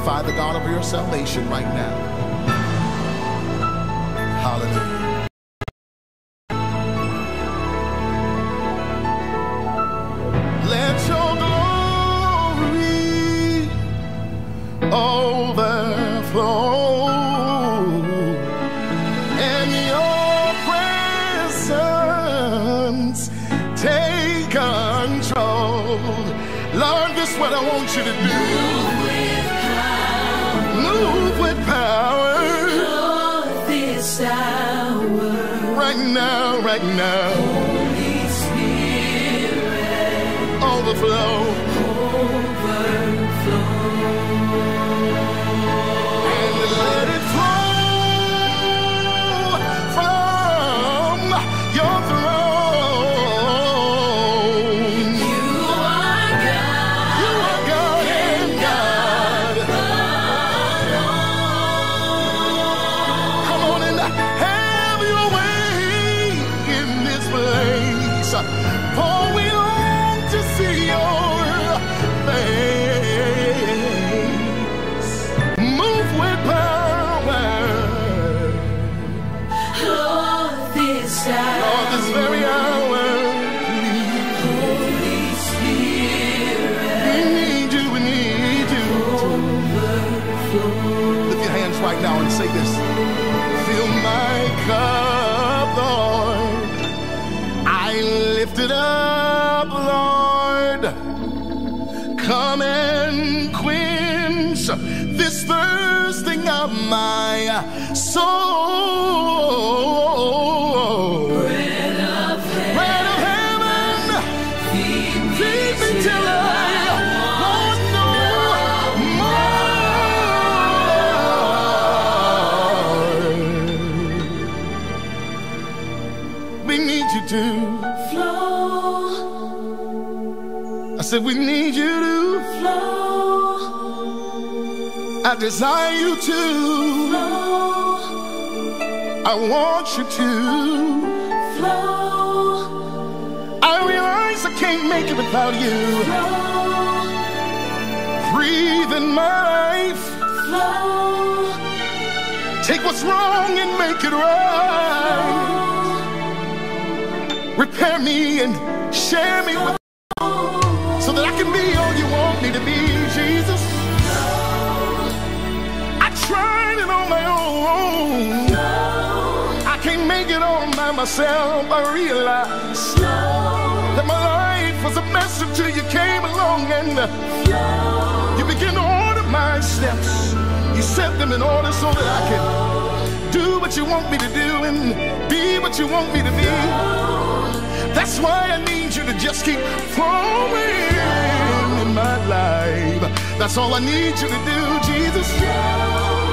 Magnify the God of your salvation right now. My desire you to. flow, I want you to. flow, I realize I can't make it without you. flow, Breathe in my life. flow, Take what's wrong and make it right. Repair me and share me with myself. I realize that my life was a mess until you came along and you began to order my steps. You set them in order so that I can do what you want me to do and be what you want me to be. That's why I need you to just keep flowing in my life. That's all I need you to do, Jesus.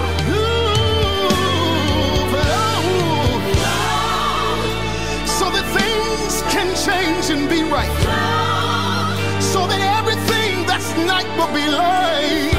Things can change and be right. So that everything that's night will be light.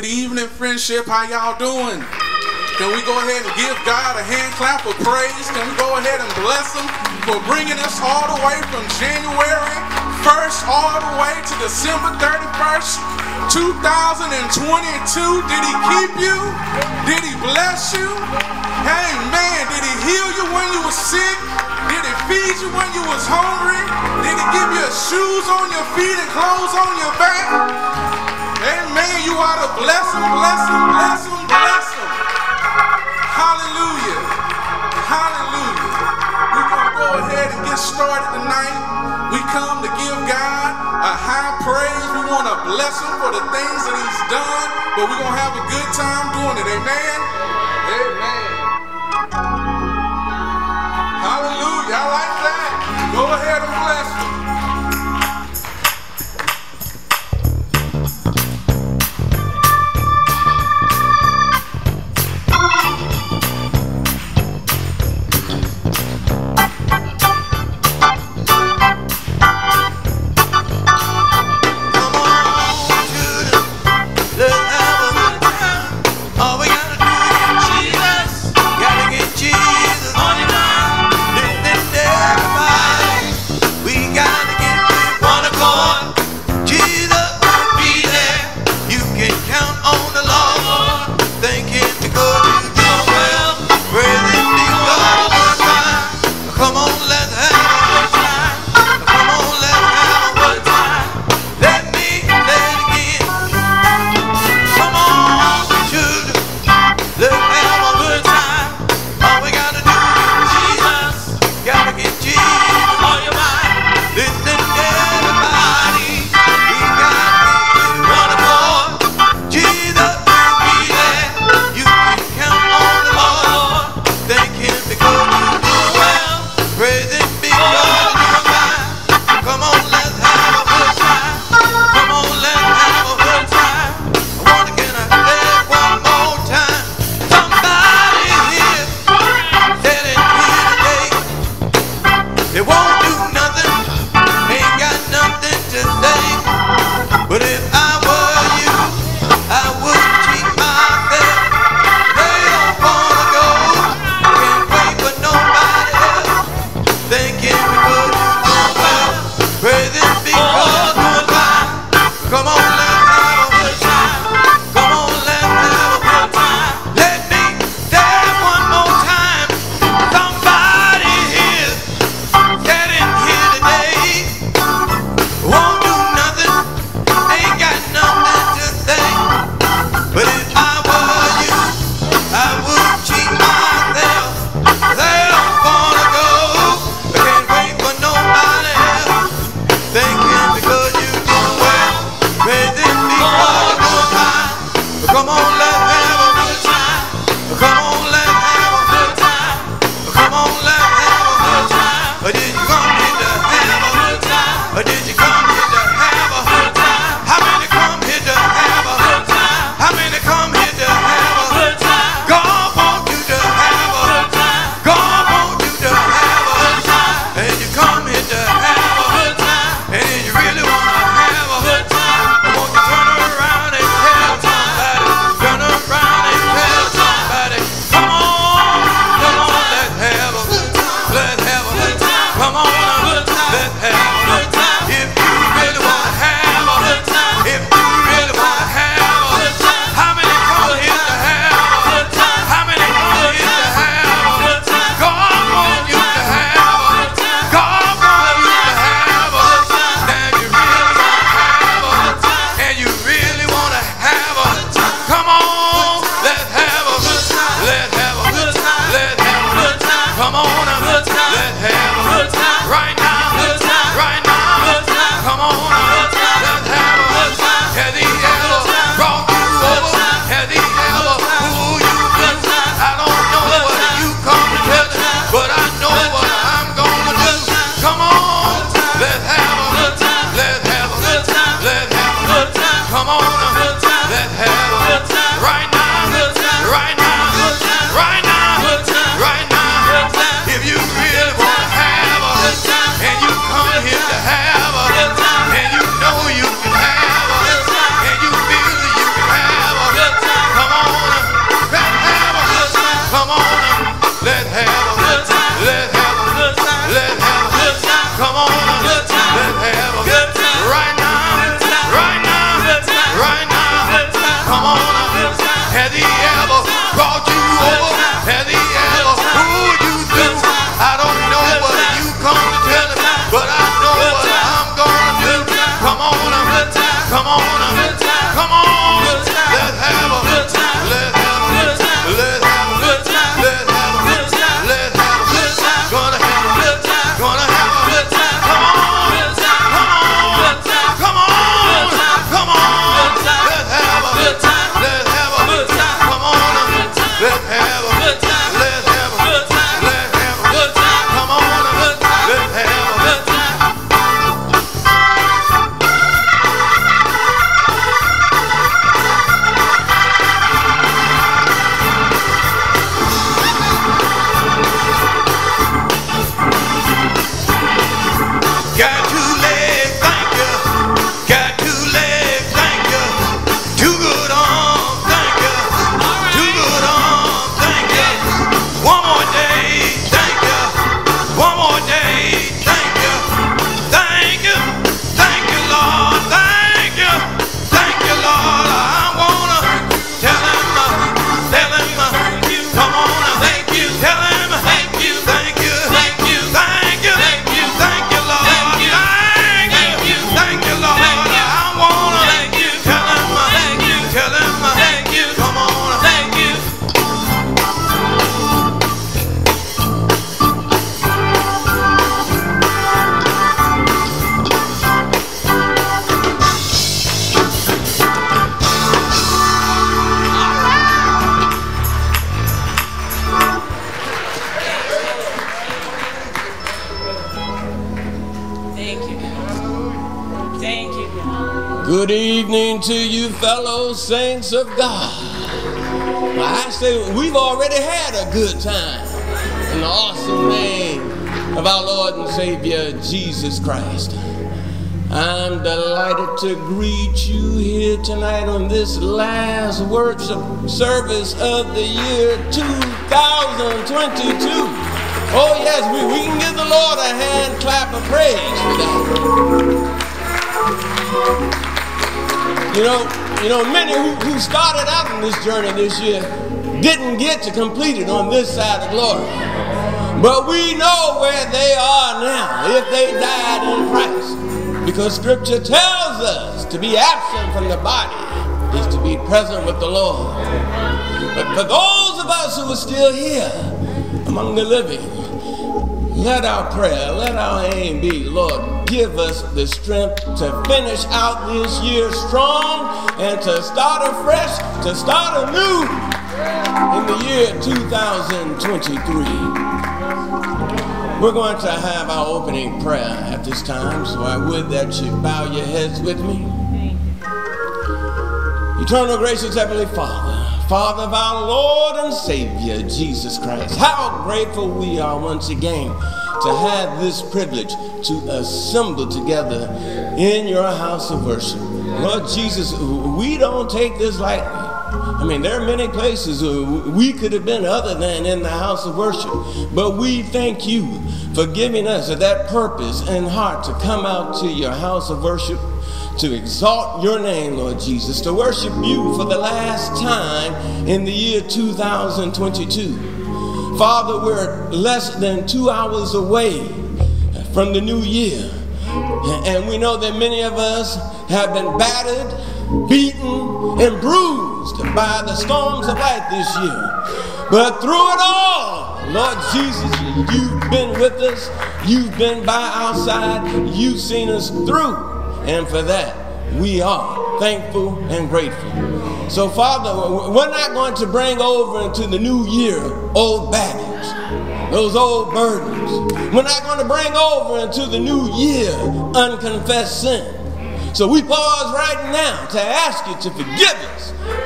Good evening, friendship. How y'all doing? Can we go ahead and give God a hand clap of praise? Can we go ahead and bless Him for bringing us all the way from January 1st all the way to December 31st, 2022? Did He keep you? Did He bless you? Hey, man, did He heal you when you were sick? Did He feed you when you was hungry? Did He give you shoes on your feet and clothes on your back? Amen. You ought to bless him, bless him, bless him, bless him. Hallelujah. Hallelujah. We're going to go ahead and get started tonight. We come to give God a high praise. We want to bless him for the things that he's done, but we're going to have a good time doing it. Amen. Amen. Hallelujah. I like that. Go ahead and bless him. Good time in the awesome name of our Lord and Savior Jesus Christ. I'm delighted to greet you here tonight on this last worship service of the year 2022. Oh, yes, we, we can give the Lord a hand clap of praise for that. You know, you know, many who, who started out on this journey this year didn't get to complete it on this side of glory. But we know where they are now if they died in Christ. Because scripture tells us to be absent from the body is to be present with the Lord. But for those of us who are still here among the living, let our prayer, let our aim be, Lord, give us the strength to finish out this year strong and to start afresh, to start anew in the year 2023. We're going to have our opening prayer at this time, so I would that you bow your heads with me. Eternal gracious Heavenly Father, Father of our Lord and Savior, Jesus Christ, how grateful we are once again to have this privilege to assemble together in your house of worship. Lord Jesus, we don't take this lightly. I mean, there are many places we could have been other than in the house of worship, but we thank you for giving us that purpose and heart to come out to your house of worship to exalt your name, Lord Jesus, to worship you for the last time in the year 2022. Father, we're less than two hours away from the new year. And we know that many of us have been battered, beaten, and bruised by the storms of life this year. But through it all, Lord Jesus, you've been with us. You've been by our side. You've seen us through. And for that, we are thankful and grateful. So, Father, we're not going to bring over into the new year old baggage, those old burdens. We're not going to bring over into the new year unconfessed sin. So we pause right now to ask you to forgive us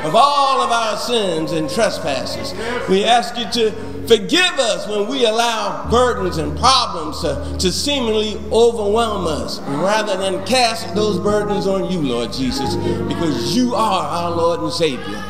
of all of our sins and trespasses. We ask you to forgive us when we allow burdens and problems to, to seemingly overwhelm us rather than cast those burdens on you, Lord Jesus, because you are our Lord and Savior.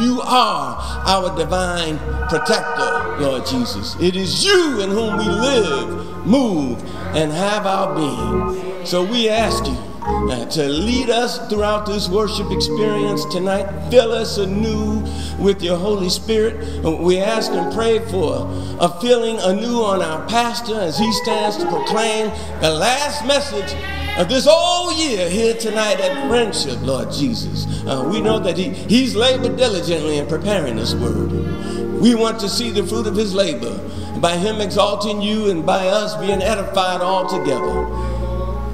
You are our divine protector, Lord Jesus. It is you in whom we live, move, and have our being. So we ask you uh, to lead us throughout this worship experience tonight. Fill us anew with your Holy Spirit. We ask and pray for a filling anew on our pastor as he stands to proclaim the last message of this whole year here tonight at Friendship, Lord Jesus. Uh, we know that he, he's labored diligently in preparing this word. We want to see the fruit of his labor by him exalting you and by us being edified all together.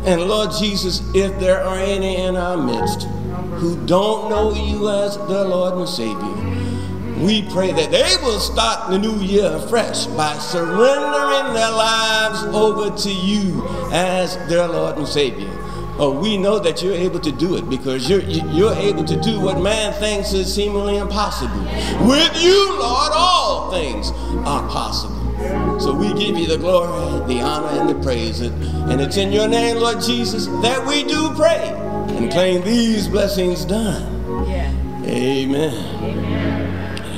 And Lord Jesus, if there are any in our midst who don't know you as their Lord and Savior, we pray that they will start the new year afresh by surrendering their lives over to you as their Lord and Savior. Oh, we know that you're able to do it because you're, you're able to do what man thinks is seemingly impossible. With you, Lord, all things are possible. So we give you the glory, the honor, and the praise. And it's in your name, Lord Jesus, that we do pray and claim these blessings done. Yeah. Amen.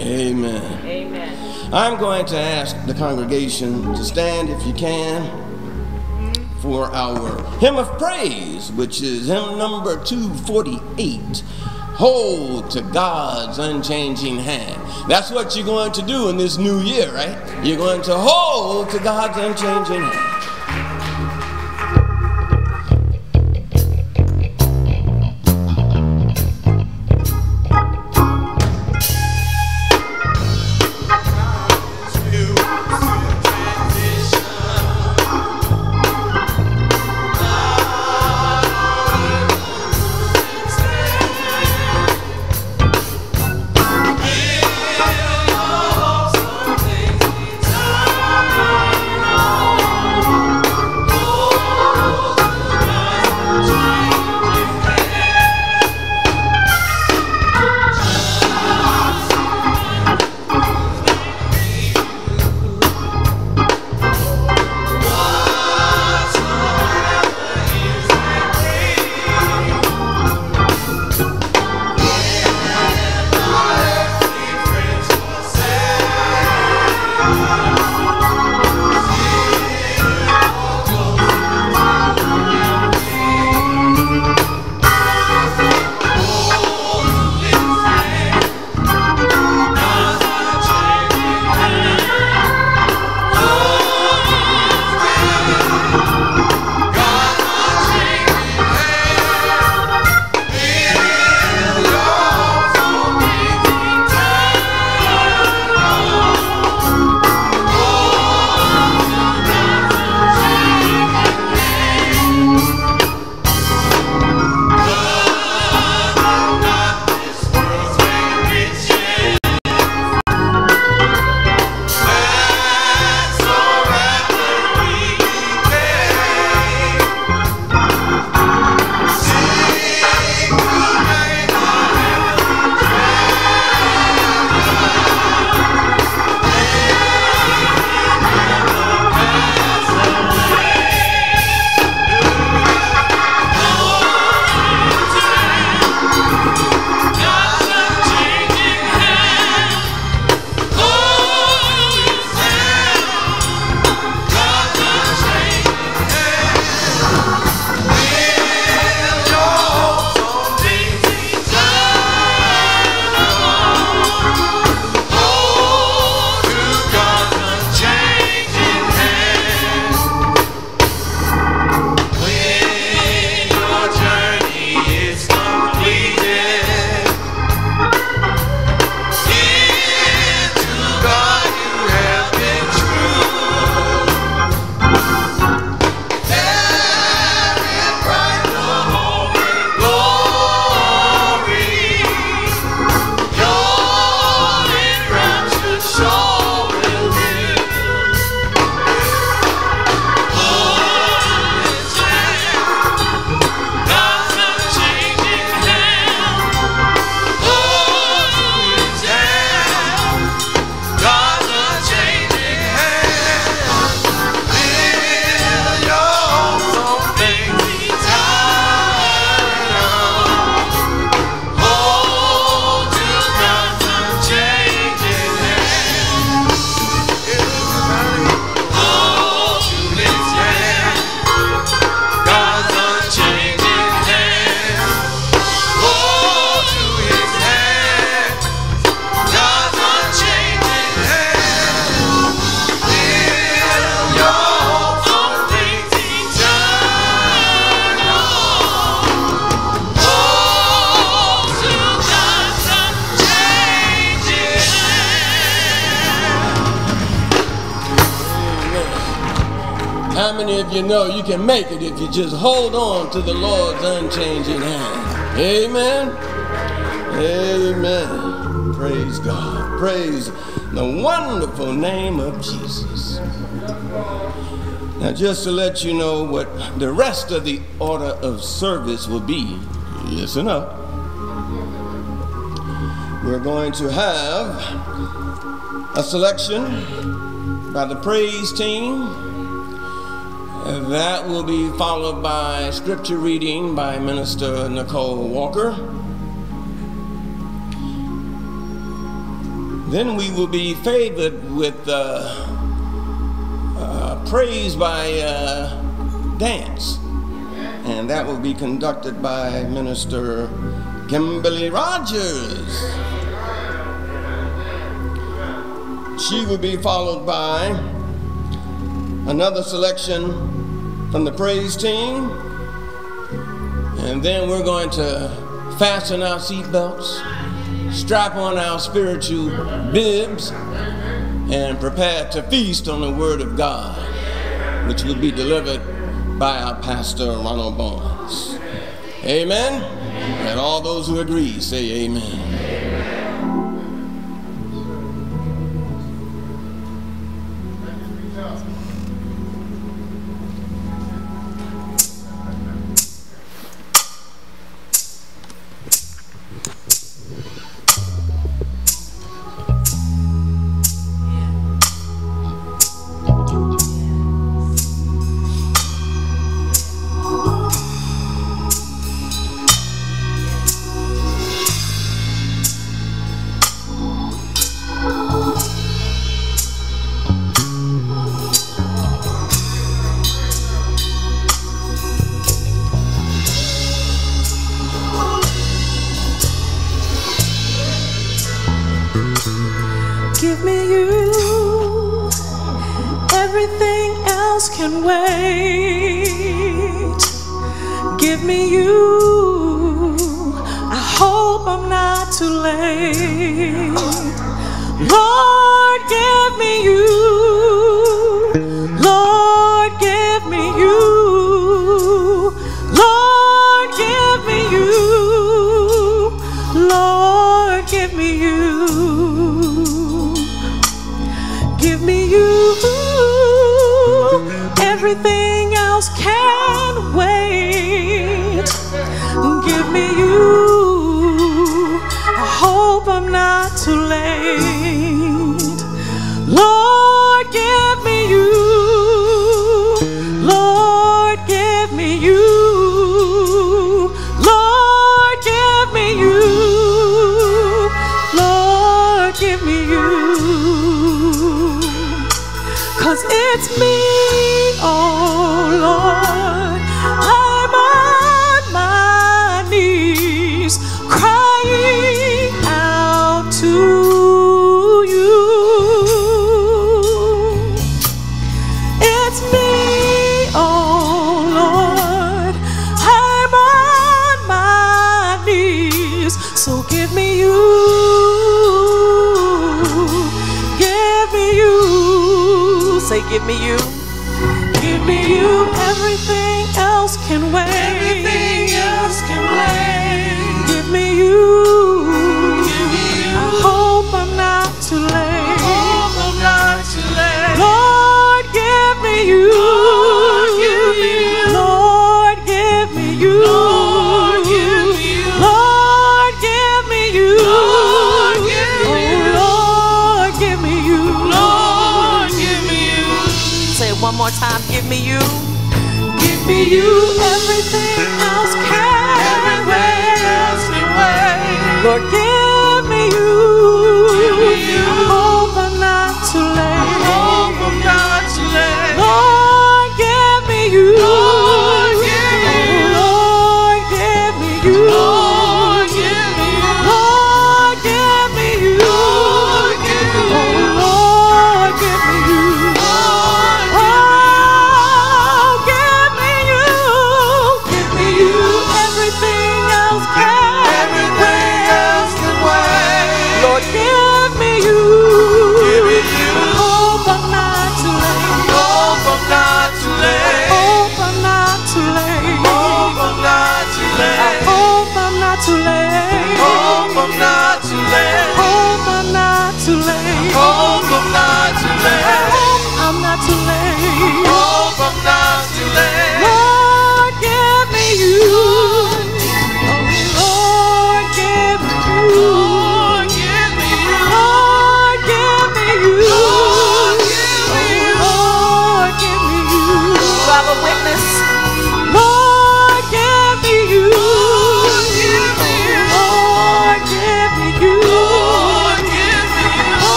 Amen. Amen. I'm going to ask the congregation to stand if you can for our hymn of praise, which is hymn number 248. Hold to God's unchanging hand. That's what you're going to do in this new year, right? You're going to hold to God's unchanging hand. Can make it if you just hold on to the Lord's unchanging hand? Amen. Amen. Praise God. Praise the wonderful name of Jesus. Now, just to let you know what the rest of the order of service will be, listen up. We're going to have a selection by the praise team. That will be followed by scripture reading by Minister Nicole Walker. Then we will be favored with uh, uh, praise by uh, dance. And that will be conducted by Minister Kimberly Rogers. She will be followed by another selection from the praise team. And then we're going to fasten our seatbelts, strap on our spiritual bibs, and prepare to feast on the Word of God, which will be delivered by our pastor, Ronald Barnes. Amen. And all those who agree say amen. Me you. Me you. Give me you. Everything else can wait. You.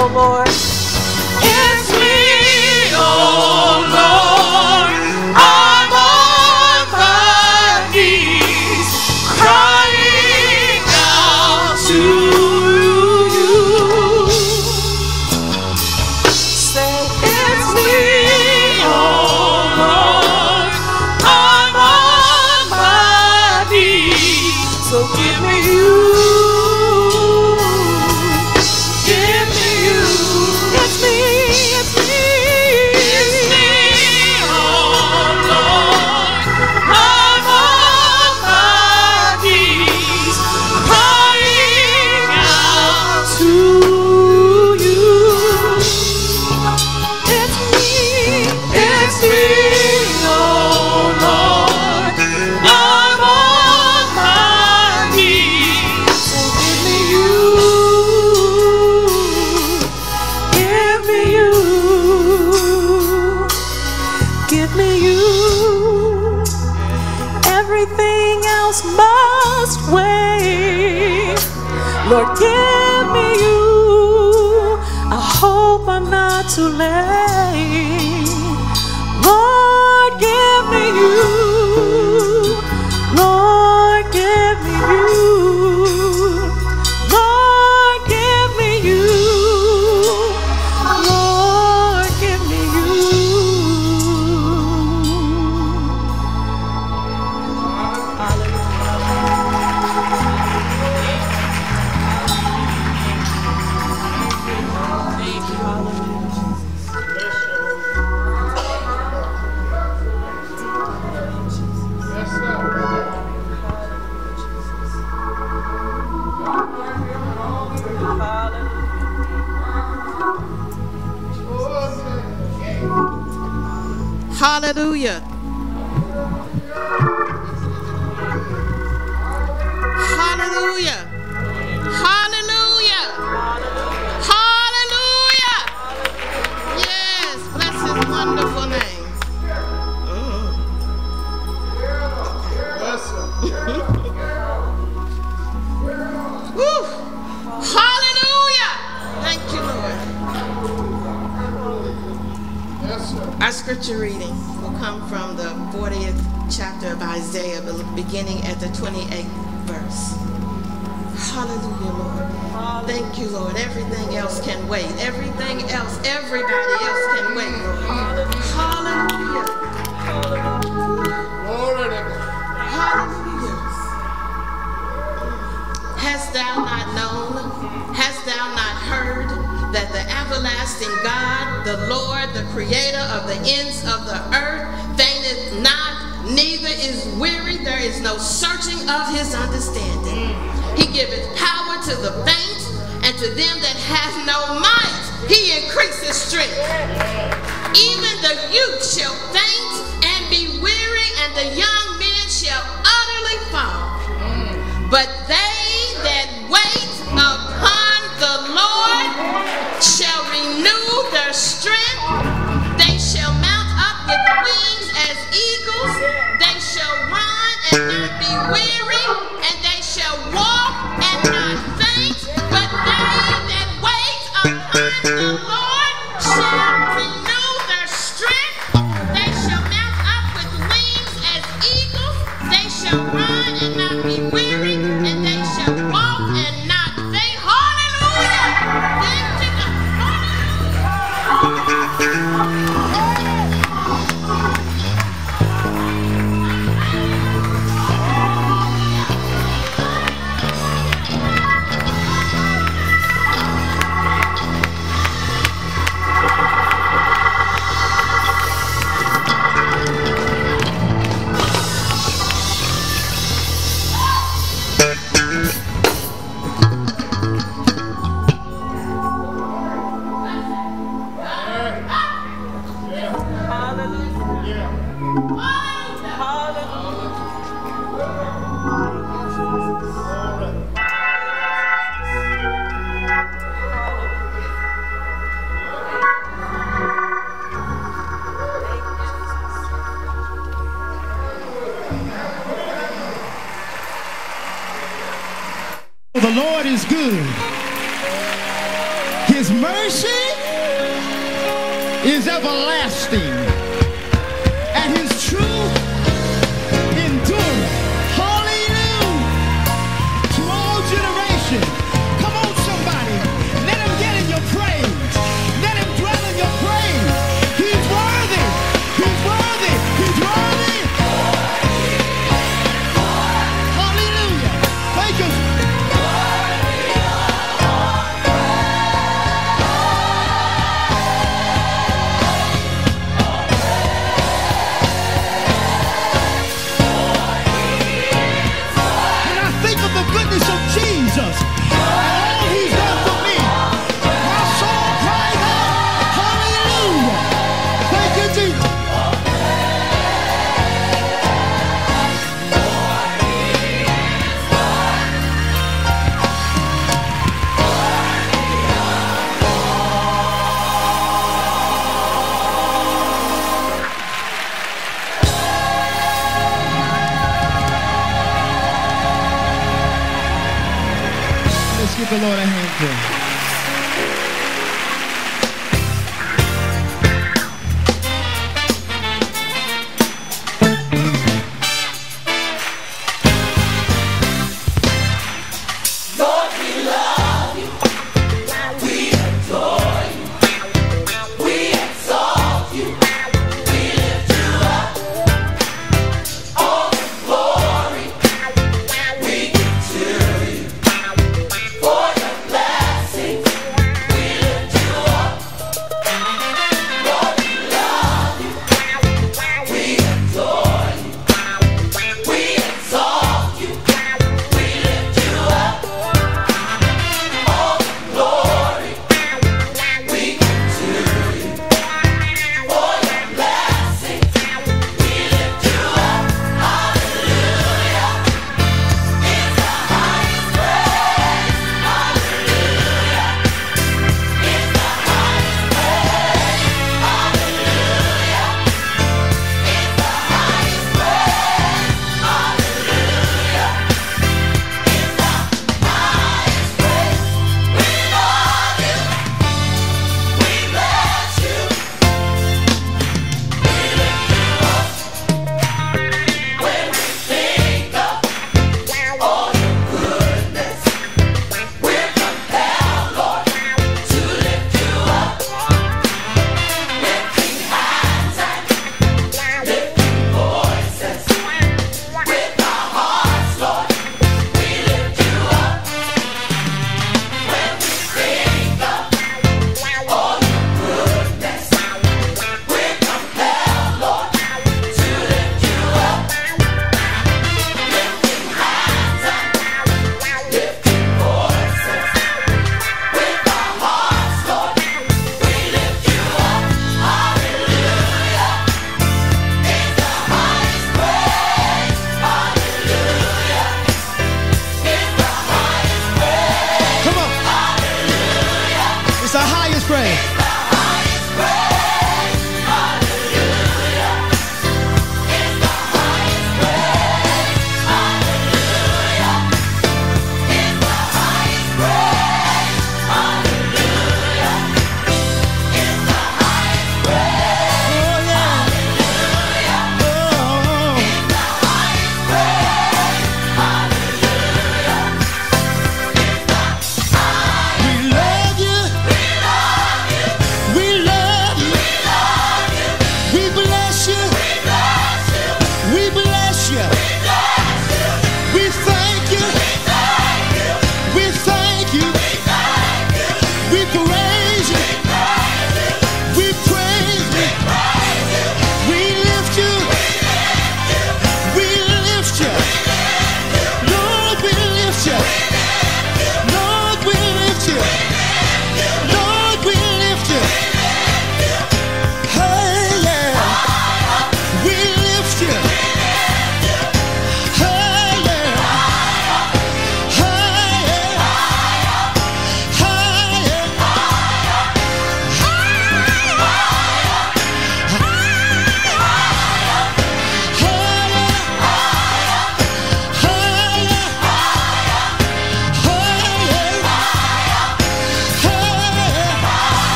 no more.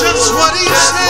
just what he said.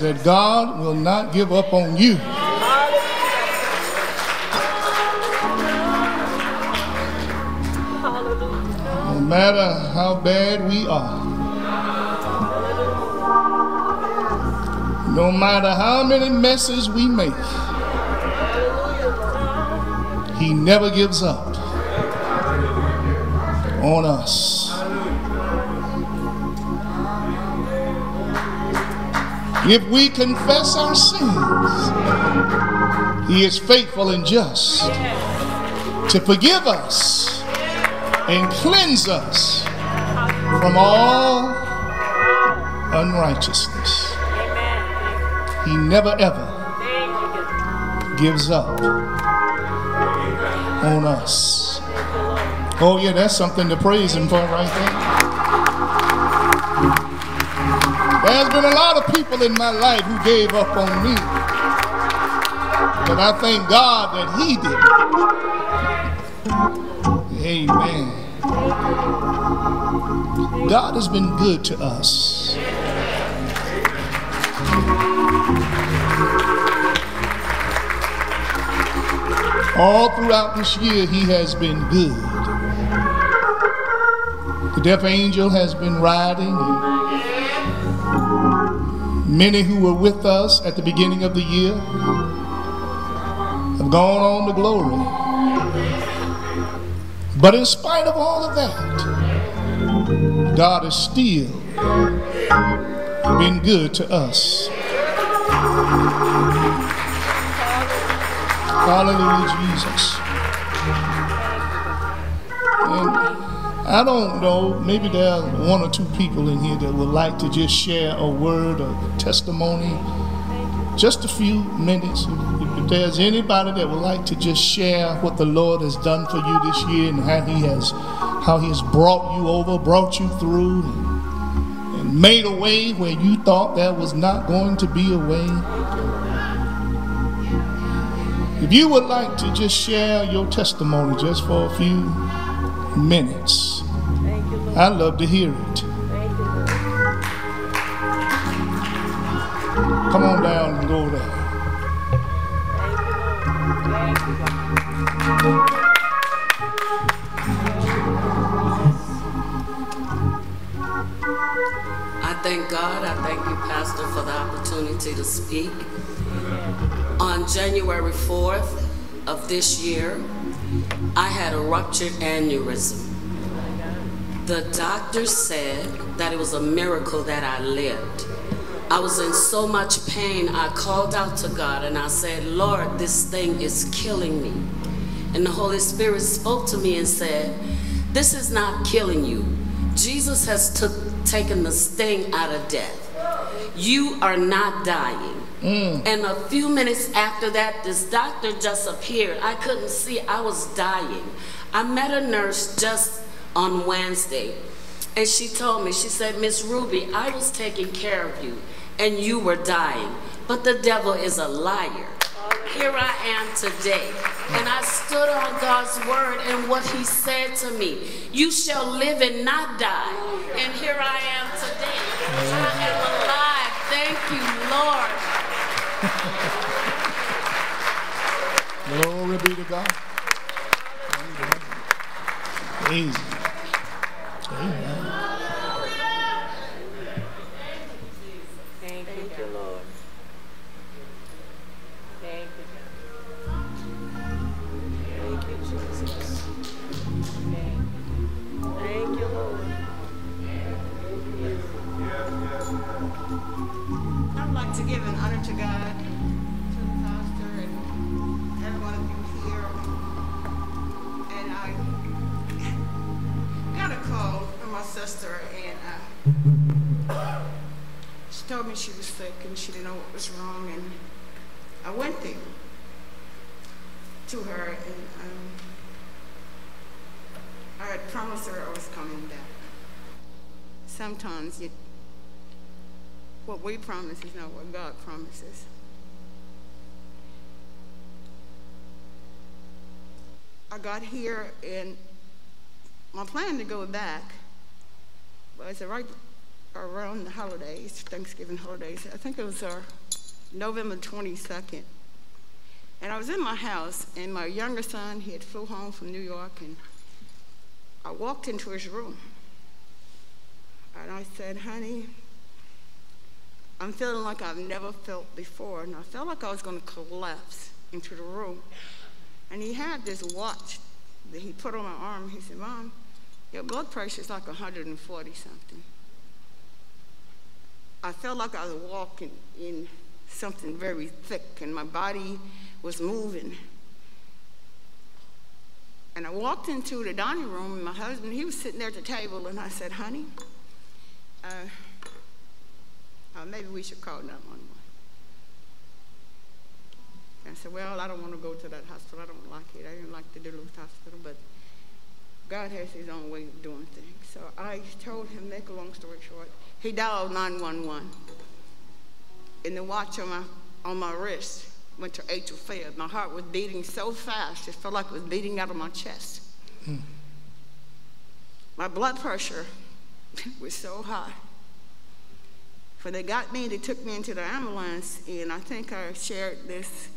That God will not give up on you. No matter how bad we are, no matter how many messes we make, He never gives up on us. If we confess our sins, He is faithful and just to forgive us and cleanse us from all unrighteousness. He never ever gives up on us. Oh, yeah, that's something to praise Him for right there. There's been a lot of people in my life who gave up on me. But I thank God that He did. Amen. God has been good to us. All throughout this year, He has been good. The deaf angel has been riding. Many who were with us at the beginning of the year have gone on to glory. But in spite of all of that, God has still been good to us. Hallelujah, Jesus. I don't know, maybe there are one or two people in here that would like to just share a word of testimony. Just a few minutes. If, if there's anybody that would like to just share what the Lord has done for you this year and how He has how He has brought you over, brought you through, and, and made a way where you thought there was not going to be a way. If you would like to just share your testimony just for a few minutes, I'd love to hear it. Come on down and go there. I thank God. I thank you, Pastor, for the opportunity to speak. On January 4th of this year, I had a ruptured aneurysm. The doctor said that it was a miracle that I lived. I was in so much pain, I called out to God and I said, Lord, this thing is killing me. And the Holy Spirit spoke to me and said, This is not killing you. Jesus has took, taken the sting out of death. You are not dying. Mm. And a few minutes after that, this doctor just appeared. I couldn't see, I was dying. I met a nurse just on Wednesday, and she told me, she said, Miss Ruby, I was taking care of you, and you were dying, but the devil is a liar. Here I am today, and I stood on God's word and what He said to me. You shall live and not die. And here I am today. I am alive. Thank you, Lord. Glory be to God. Amen. We promise is not what God promises. I got here and my plan to go back was right around the holidays, Thanksgiving holidays. I think it was November 22nd. And I was in my house, and my younger son, he had flew home from New York, and I walked into his room. And I said, honey, I'm feeling like I've never felt before. And I felt like I was going to collapse into the room. And he had this watch that he put on my arm. He said, Mom, your blood pressure is like 140 something. I felt like I was walking in something very thick, and my body was moving. And I walked into the dining room, and my husband, he was sitting there at the table, and I said, honey, uh, uh, maybe we should call 911. I said, well, I don't want to go to that hospital. I don't like it. I didn't like the Duluth hospital, but God has his own way of doing things. So I told him, make a long story short, he dialed 911. And the watch on my, on my wrist went to atrial failure. My heart was beating so fast, it felt like it was beating out of my chest. My blood pressure was so high. When they got me, they took me into the ambulance, and I think I shared this.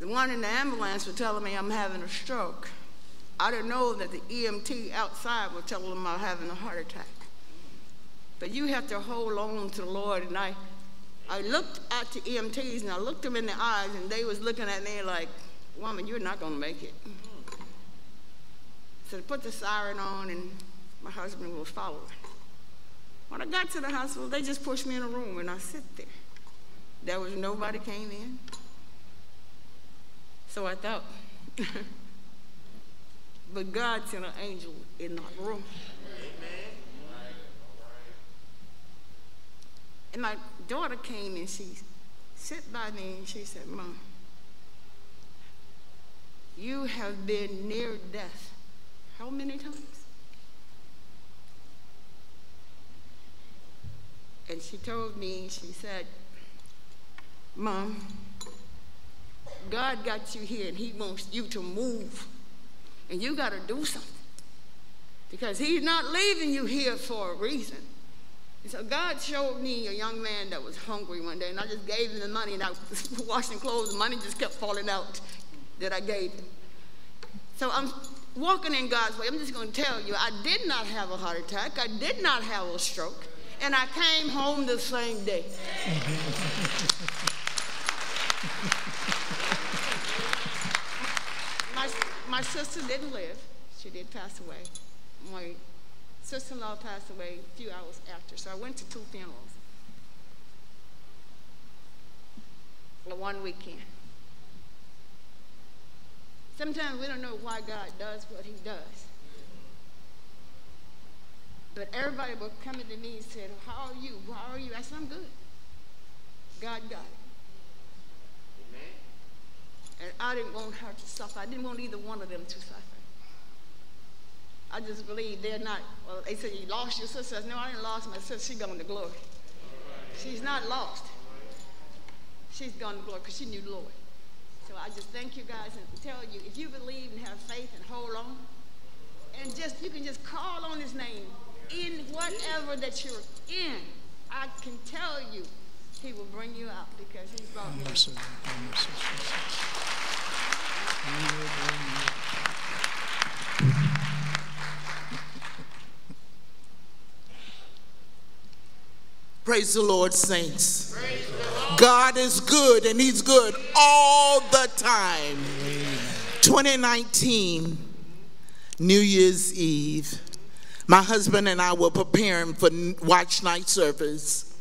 The one in the ambulance was telling me I'm having a stroke. I didn't know that the EMT outside was telling them I'm having a heart attack. But you have to hold on to the Lord, and I, I looked at the EMTs, and I looked them in the eyes, and they was looking at me like, woman, you're not going to make it. So they put the siren on, and my husband was following. When I got to the hospital, they just pushed me in a room and I sit there. There was nobody came in. So I thought, but God sent an angel in that room. Amen. And my daughter came and she sat by me and she said, Mom, you have been near death. How many times? And she told me, she said, Mom, God got you here and He wants you to move. And you got to do something. Because He's not leaving you here for a reason. And so God showed me a young man that was hungry one day, and I just gave him the money, and I was washing clothes, the money just kept falling out that I gave him. So I'm walking in God's way. I'm just going to tell you, I did not have a heart attack. I did not have a stroke. And I came home the same day. my, my sister didn't live. She did pass away. My sister-in-law passed away a few hours after. So I went to two funerals. One weekend. Sometimes we don't know why God does what he does. But everybody was coming to me and said, how are you? How are you? I said, I'm good. God got it. And I didn't want her to suffer. I didn't want either one of them to suffer. I just believe they're not, well, they said, you lost your sister. I said, no, I didn't lost my sister. She's gone to glory. She's not lost. She's gone to glory because she knew the Lord. So I just thank you guys and tell you, if you believe and have faith and hold on, and just, you can just call on his name in whatever that you're in. I can tell you, he will bring you out because he brought me. Mercy, mercy, Jesus. He will bring Praise the Lord, saints. God is good and He's good all the time. 2019, New Year's Eve, my husband and I were preparing for watch night service.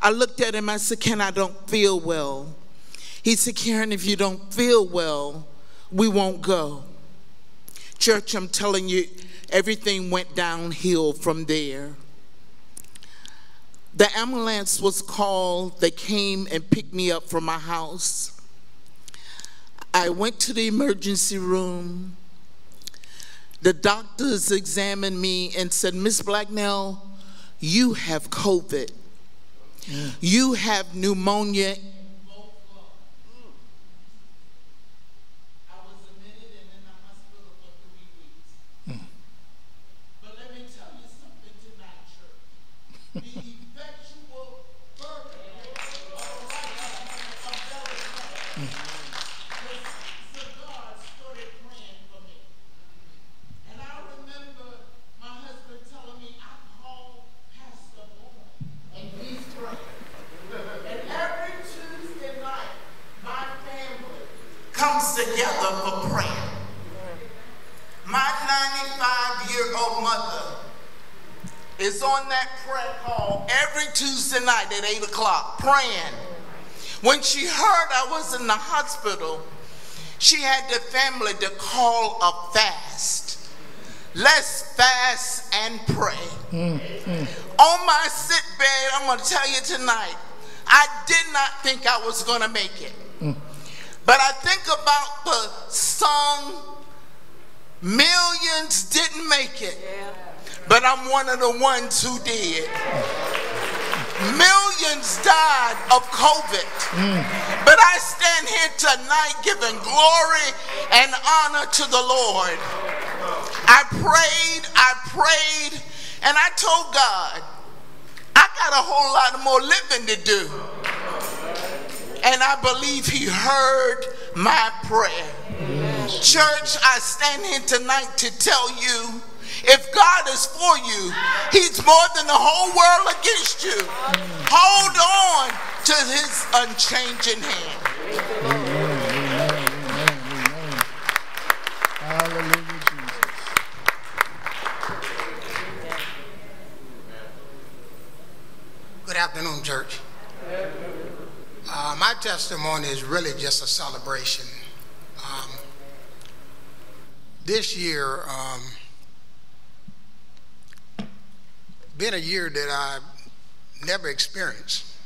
I looked at him, I said, Ken, I don't feel well. He said, Karen, if you don't feel well, we won't go. Church, I'm telling you, everything went downhill from there. The ambulance was called. They came and picked me up from my house. I went to the emergency room. The doctors examined me and said, Miss Blacknell, you have COVID. You have pneumonia. But let me tell you something tonight, church. And I remember my husband telling me, I called Pastor Boy, and he's praying. And every Tuesday night, my family comes together for prayer. My 95-year-old mother is on that prayer call every Tuesday night at 8 o'clock praying. When she heard I was in the hospital, she had the family to call a fast. Let's fast and pray. On my sick bed, I'm going to tell you tonight, I did not think I was going to make it. But I think about the song, Millions didn't make it, but I'm one of the ones who did. Millions died of COVID. Mm. But I stand here tonight giving glory and honor to the Lord. I prayed, I prayed, and I told God, I got a whole lot more living to do. And I believe He heard my prayer. Church, I stand here tonight to tell you if God is for you, He's more than the whole world against you. Hold on to His unchanging hand. amen Hallelujah, Jesus. Good afternoon, church. Uh, my testimony is really just a celebration. Um, this year, um, been a year that I never experienced.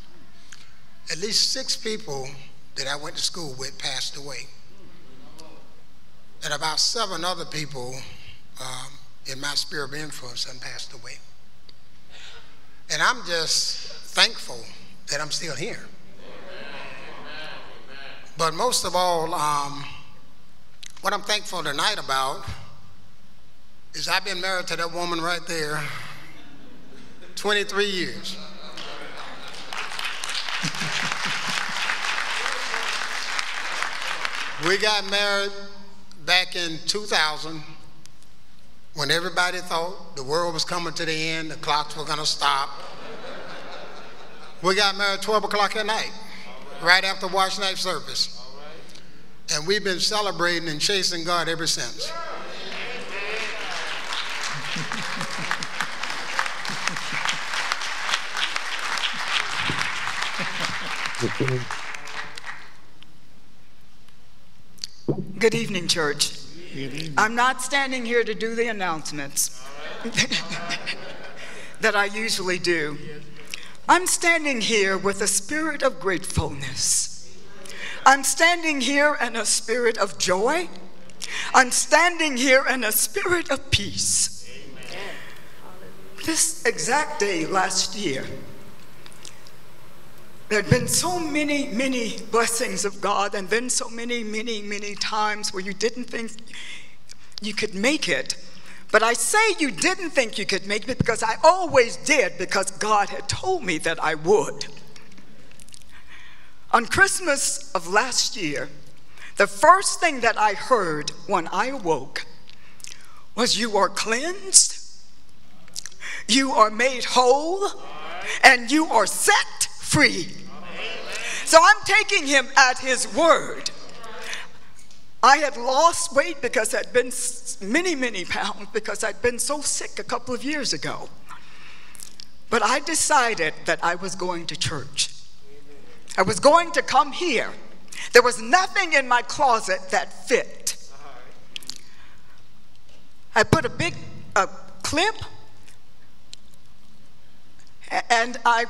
At least six people that I went to school with passed away, and about seven other people um, in my sphere of influence have passed away. And I'm just thankful that I'm still here. But most of all, um, what I'm thankful tonight about is I've been married to that woman right there 23 years. we got married back in 2000 when everybody thought the world was coming to the end, the clocks were going to stop. We got married 12 o'clock at night, right after wash night service. And we've been celebrating and chasing God ever since. Good evening, church. I'm not standing here to do the announcements that I usually do. I'm standing here with a spirit of gratefulness. I'm standing here in a spirit of joy. I'm standing here in a spirit of peace. This exact day last year, there had been so many, many blessings of God, and then so many, many, many times where you didn't think you could make it. But I say you didn't think you could make it because I always did, because God had told me that I would. On Christmas of last year, the first thing that I heard when I awoke was, You are cleansed, you are made whole, and you are set free. So I'm taking him at his word. I had lost weight because I'd been many, many pounds because I'd been so sick a couple of years ago. But I decided that I was going to church. I was going to come here. There was nothing in my closet that fit. I put a big uh, clip and I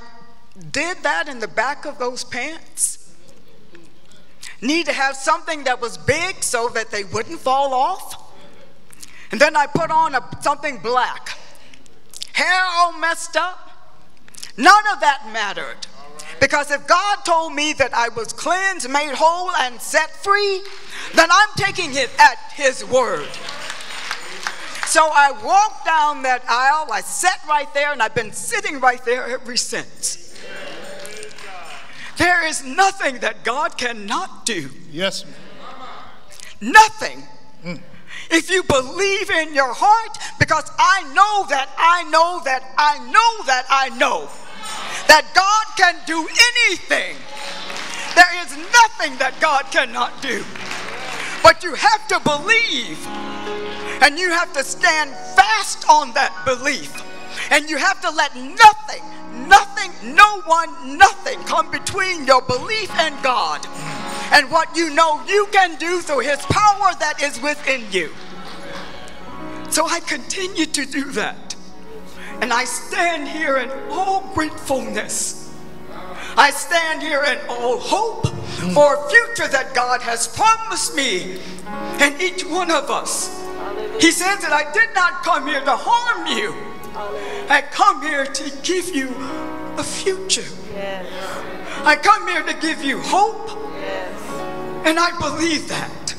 did that in the back of those pants. Need to have something that was big so that they wouldn't fall off. And then I put on a, something black. Hair all messed up. None of that mattered. Because if God told me that I was cleansed, made whole, and set free, then I'm taking it at His word. So I walked down that aisle, I sat right there, and I've been sitting right there ever since. There is nothing that God cannot do. Yes, ma'am. Nothing. If you believe in your heart, because I know that I know that I know that I know that God can do anything. There is nothing that God cannot do. But you have to believe, and you have to stand fast on that belief, and you have to let nothing, nothing, no one, nothing come between your belief and God and what you know you can do through His power that is within you. So I continue to do that. And I stand here in all gratefulness. I stand here in all hope for a future that God has promised me and each one of us. He says that I did not come here to harm you. I come here to give you a future. I come here to give you hope. And I believe that.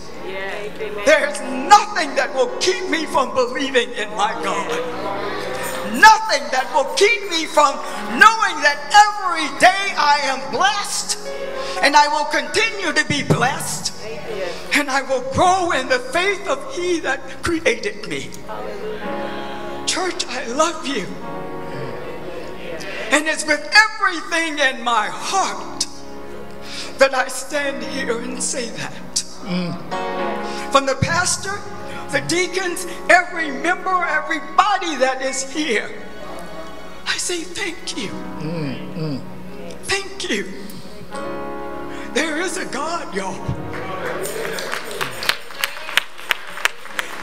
There's nothing that will keep me from believing in my God. Nothing that will keep me from knowing that every day I am blessed and I will continue to be blessed and I will grow in the faith of He that created me. Church, I love you. And it's with everything in my heart that I stand here and say that. From the pastor, the deacons, every member, everybody that is here, I say thank you. Thank you. There is a God, y'all.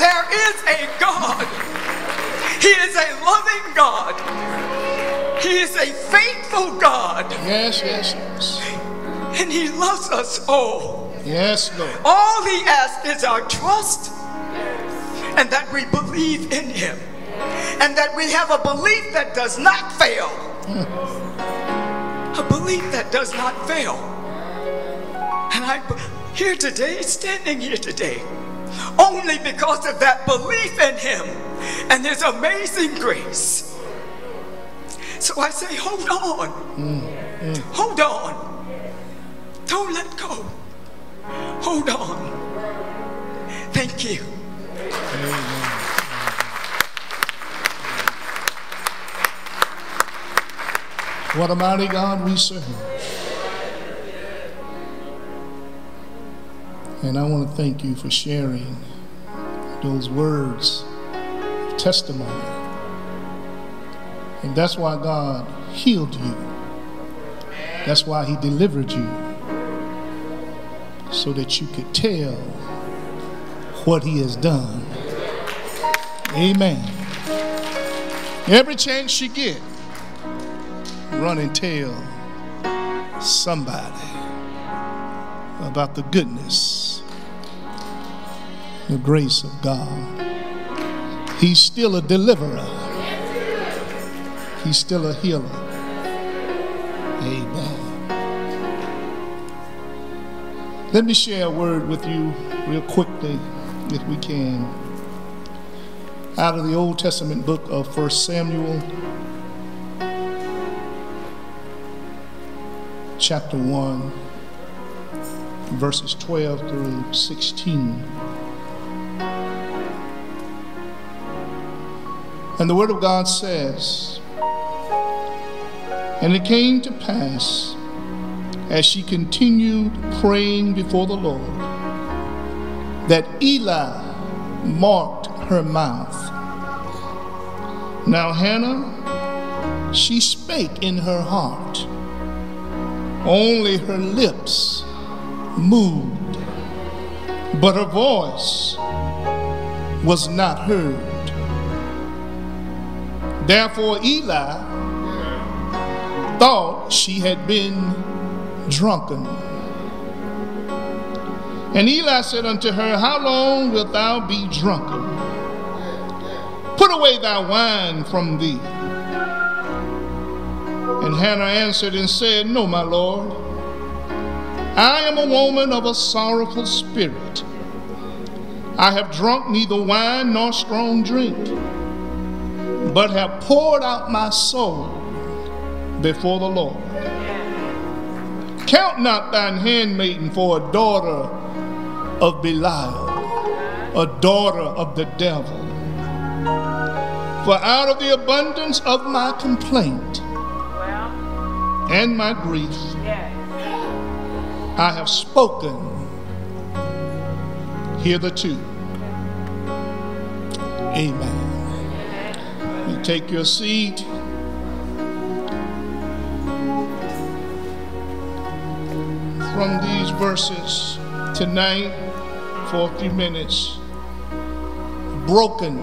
There is a God. He is a loving God. He is a faithful God. Yes, yes, yes. And He loves us all. Yes, Lord. All He asks is our trust and that we believe in Him and that we have a belief that does not fail. A belief that does not fail. And I'm here today, standing here today, only because of that belief in Him and His amazing grace. So I say, hold on. Hold on. Don't let go. Hold on. Thank you. What a mighty God we serve. And I want to thank you for sharing those words of testimony. And that's why God healed you. That's why He delivered you. So that you could tell what He has done. Amen. Every chance you get, run and tell somebody about the goodness, the grace of God. He's still a deliverer. He's still a healer. Amen. Let me share a word with you real quickly, if we can. Out of the Old Testament book of 1 Samuel, chapter 1, verses 12 through 16. And the Word of God says, And it came to pass, as she continued praying before the Lord, that Eli marked her mouth. Now Hannah, she spake in her heart, only her lips moved, but her voice was not heard. Therefore Eli thought she had been drunken. And Eli said unto her, How long wilt thou be drunken? Put away thy wine from thee. And Hannah answered and said, No, my Lord. I am a woman of a sorrowful spirit. I have drunk neither wine nor strong drink, but have poured out my soul before the Lord. Count not thine handmaiden for a daughter of Belial, a daughter of the devil. For out of the abundance of my complaint and my grief, I have spoken hitherto. Amen. You take your seat. From these verses tonight, for a few minutes, broken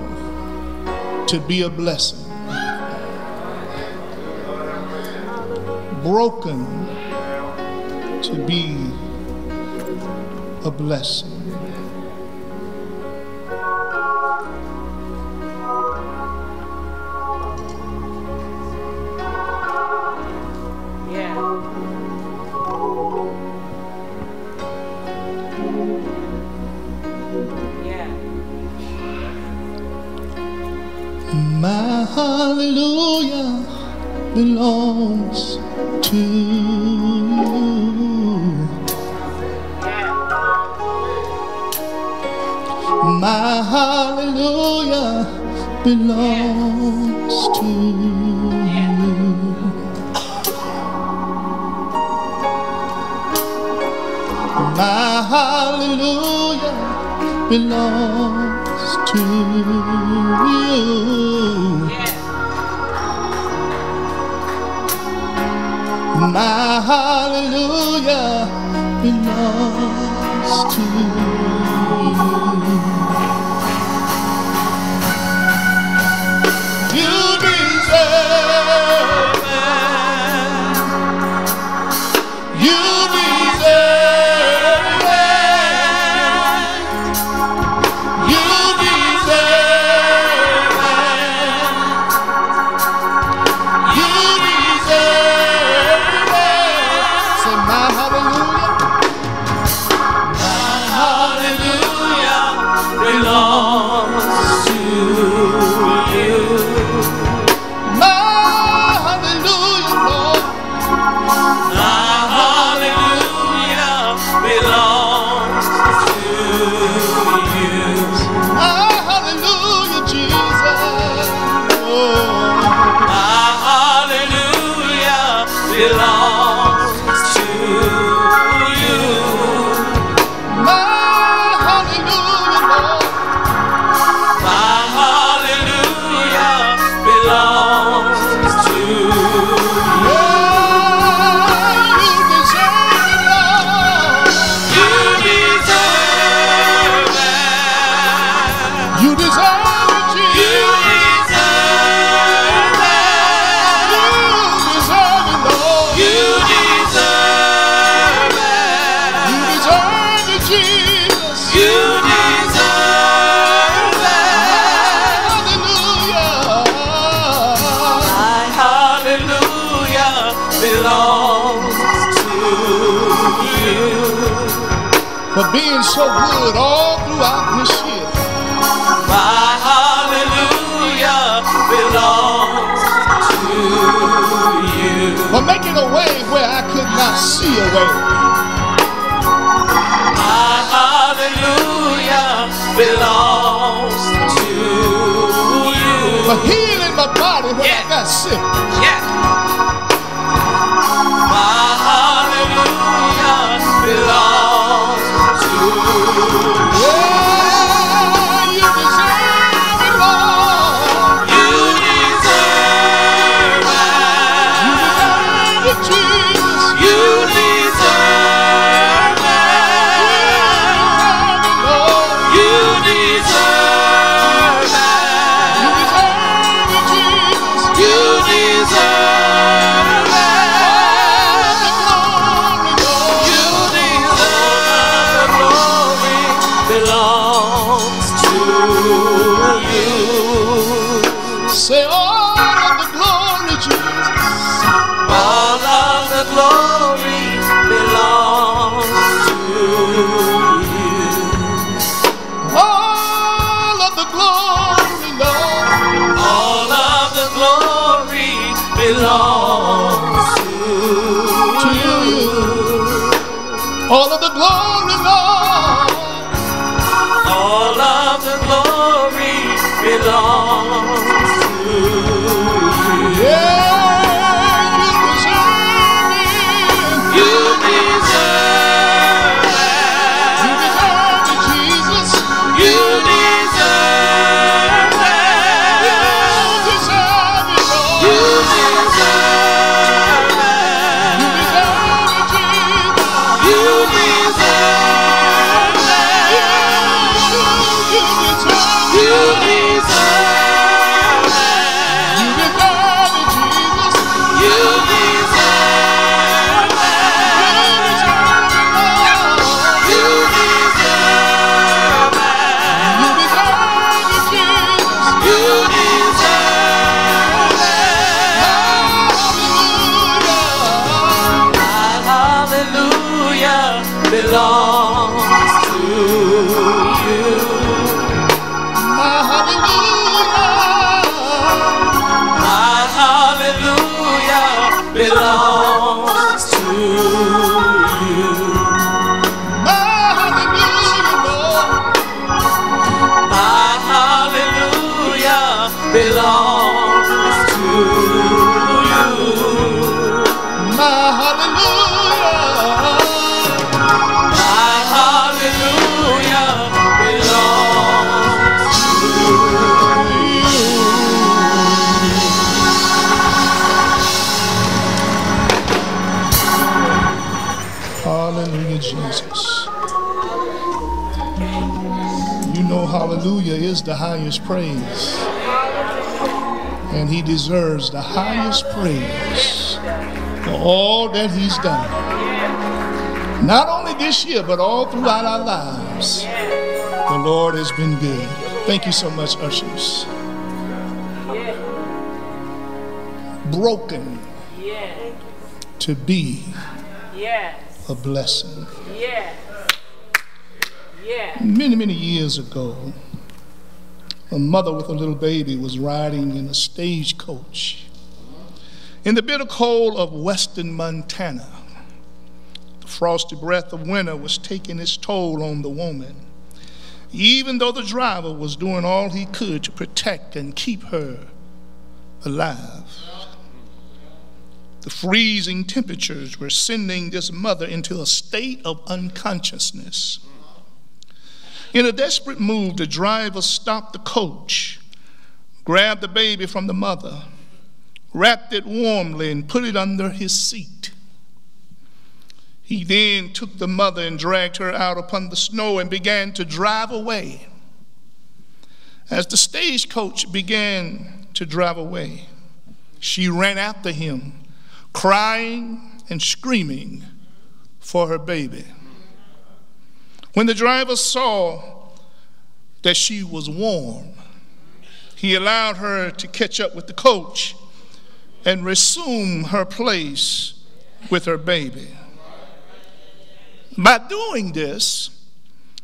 to be a blessing. Broken to be a blessing. Yeah. Yeah. My hallelujah belongs see way. My hallelujah belongs to you. For healing my body when I got sick. Yeah. My hallelujah belongs to you. All praise. And he deserves the highest praise for all that he's done. Not only this year, but all throughout our lives. The Lord has been good. Thank you so much, ushers. Broken to be a blessing. Many, many years ago, a mother with a little baby was riding in a stagecoach in the bitter cold of western Montana. The frosty breath of winter was taking its toll on the woman, even though the driver was doing all he could to protect and keep her alive. The freezing temperatures were sending this mother into a state of unconsciousness. In a desperate move, the driver stopped the coach, grabbed the baby from the mother, wrapped it warmly, and put it under his seat. He then took the mother and dragged her out upon the snow and began to drive away. As the stagecoach began to drive away, she ran after him, crying and screaming for her baby. When the driver saw that she was warm, he allowed her to catch up with the coach and resume her place with her baby. By doing this,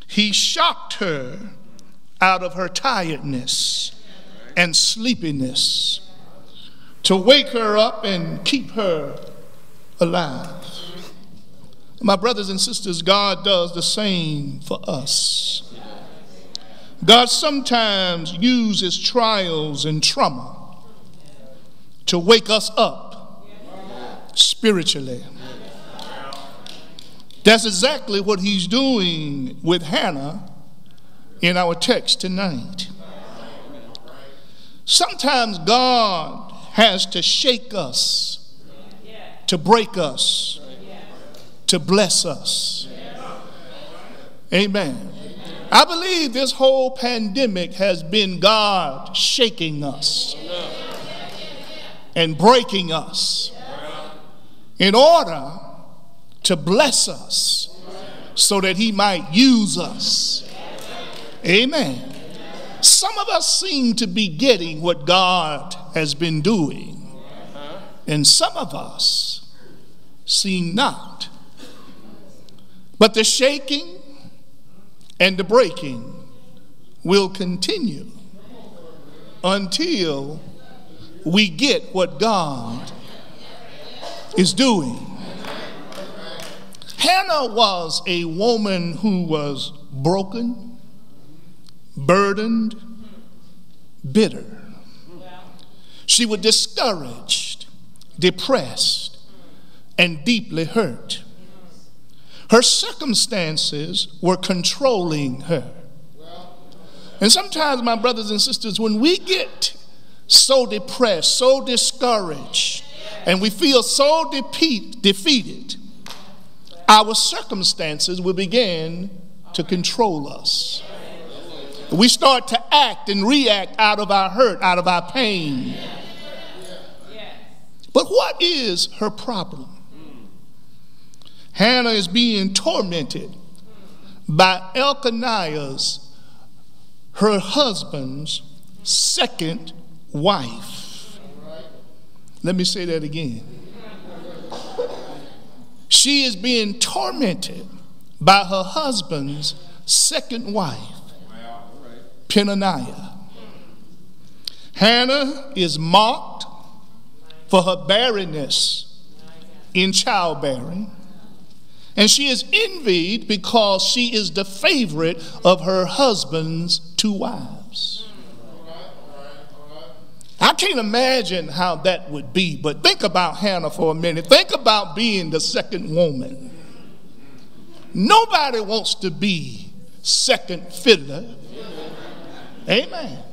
he shocked her out of her tiredness and sleepiness to wake her up and keep her alive. My brothers and sisters, God does the same for us. God sometimes uses trials and trauma to wake us up spiritually. That's exactly what he's doing with Hannah in our text tonight. Sometimes God has to shake us, to break us, to bless us. Amen. I believe this whole pandemic has been God shaking us and breaking us in order to bless us so that He might use us. Amen. Some of us seem to be getting what God has been doing, and some of us seem not. But the shaking and the breaking will continue until we get what God is doing. Hannah was a woman who was broken, burdened, bitter. She was discouraged, depressed, and deeply hurt. Her circumstances were controlling her. And sometimes, my brothers and sisters, when we get so depressed, so discouraged, and we feel so defeat, defeated, our circumstances will begin to control us. We start to act and react out of our hurt, out of our pain. But what is her problem? Hannah is being tormented by Elkanah's, her husband's second wife. Let me say that again. She is being tormented by her husband's second wife, Penaniah. Hannah is mocked for her barrenness in childbearing. And she is envied because she is the favorite of her husband's two wives. I can't imagine how that would be, but think about Hannah for a minute. Think about being the second woman. Nobody wants to be second fiddler. Amen.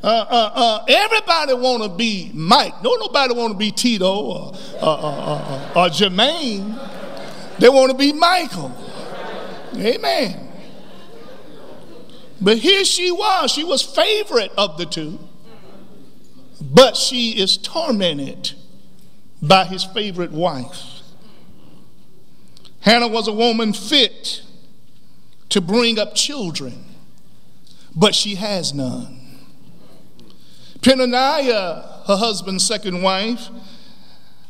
Uh, uh, uh, everybody want to be Mike. No, nobody want to be Tito or, or, or, or Jermaine. They want to be Michael. Amen. But here she was. She was favorite of the two. But she is tormented by his favorite wife. Hannah was a woman fit to bring up children, but she has none. Penaniah, her husband's second wife,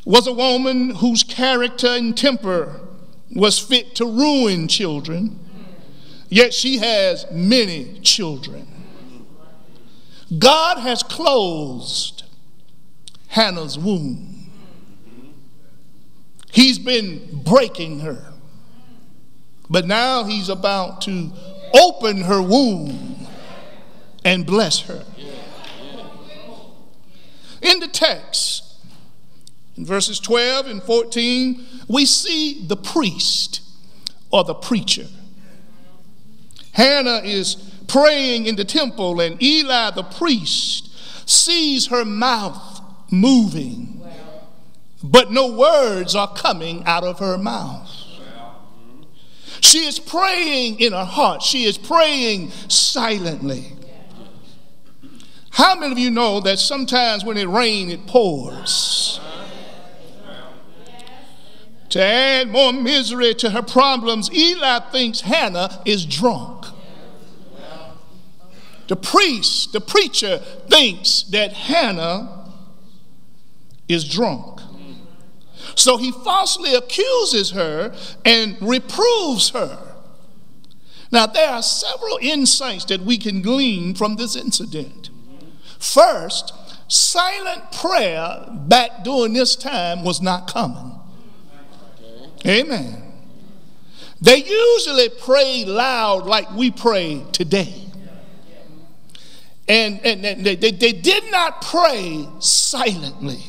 was a woman whose character and temper was fit to ruin children, yet she has many children. God has closed Hannah's womb. He's been breaking her. But now he's about to open her womb and bless her. In the text, in verses 12 and 14, we see the priest or the preacher. Hannah is praying in the temple, and Eli the priest sees her mouth moving, but no words are coming out of her mouth. She is praying in her heart, she is praying silently. How many of you know that sometimes when it rains, it pours? To add more misery to her problems, Eli thinks Hannah is drunk. The priest, the preacher, thinks that Hannah is drunk. So he falsely accuses her and reproves her. Now, there are several insights that we can glean from this incident. First, silent prayer back during this time was not common. Amen. They usually pray loud like we pray today. And, and, they, they, they did not pray silently.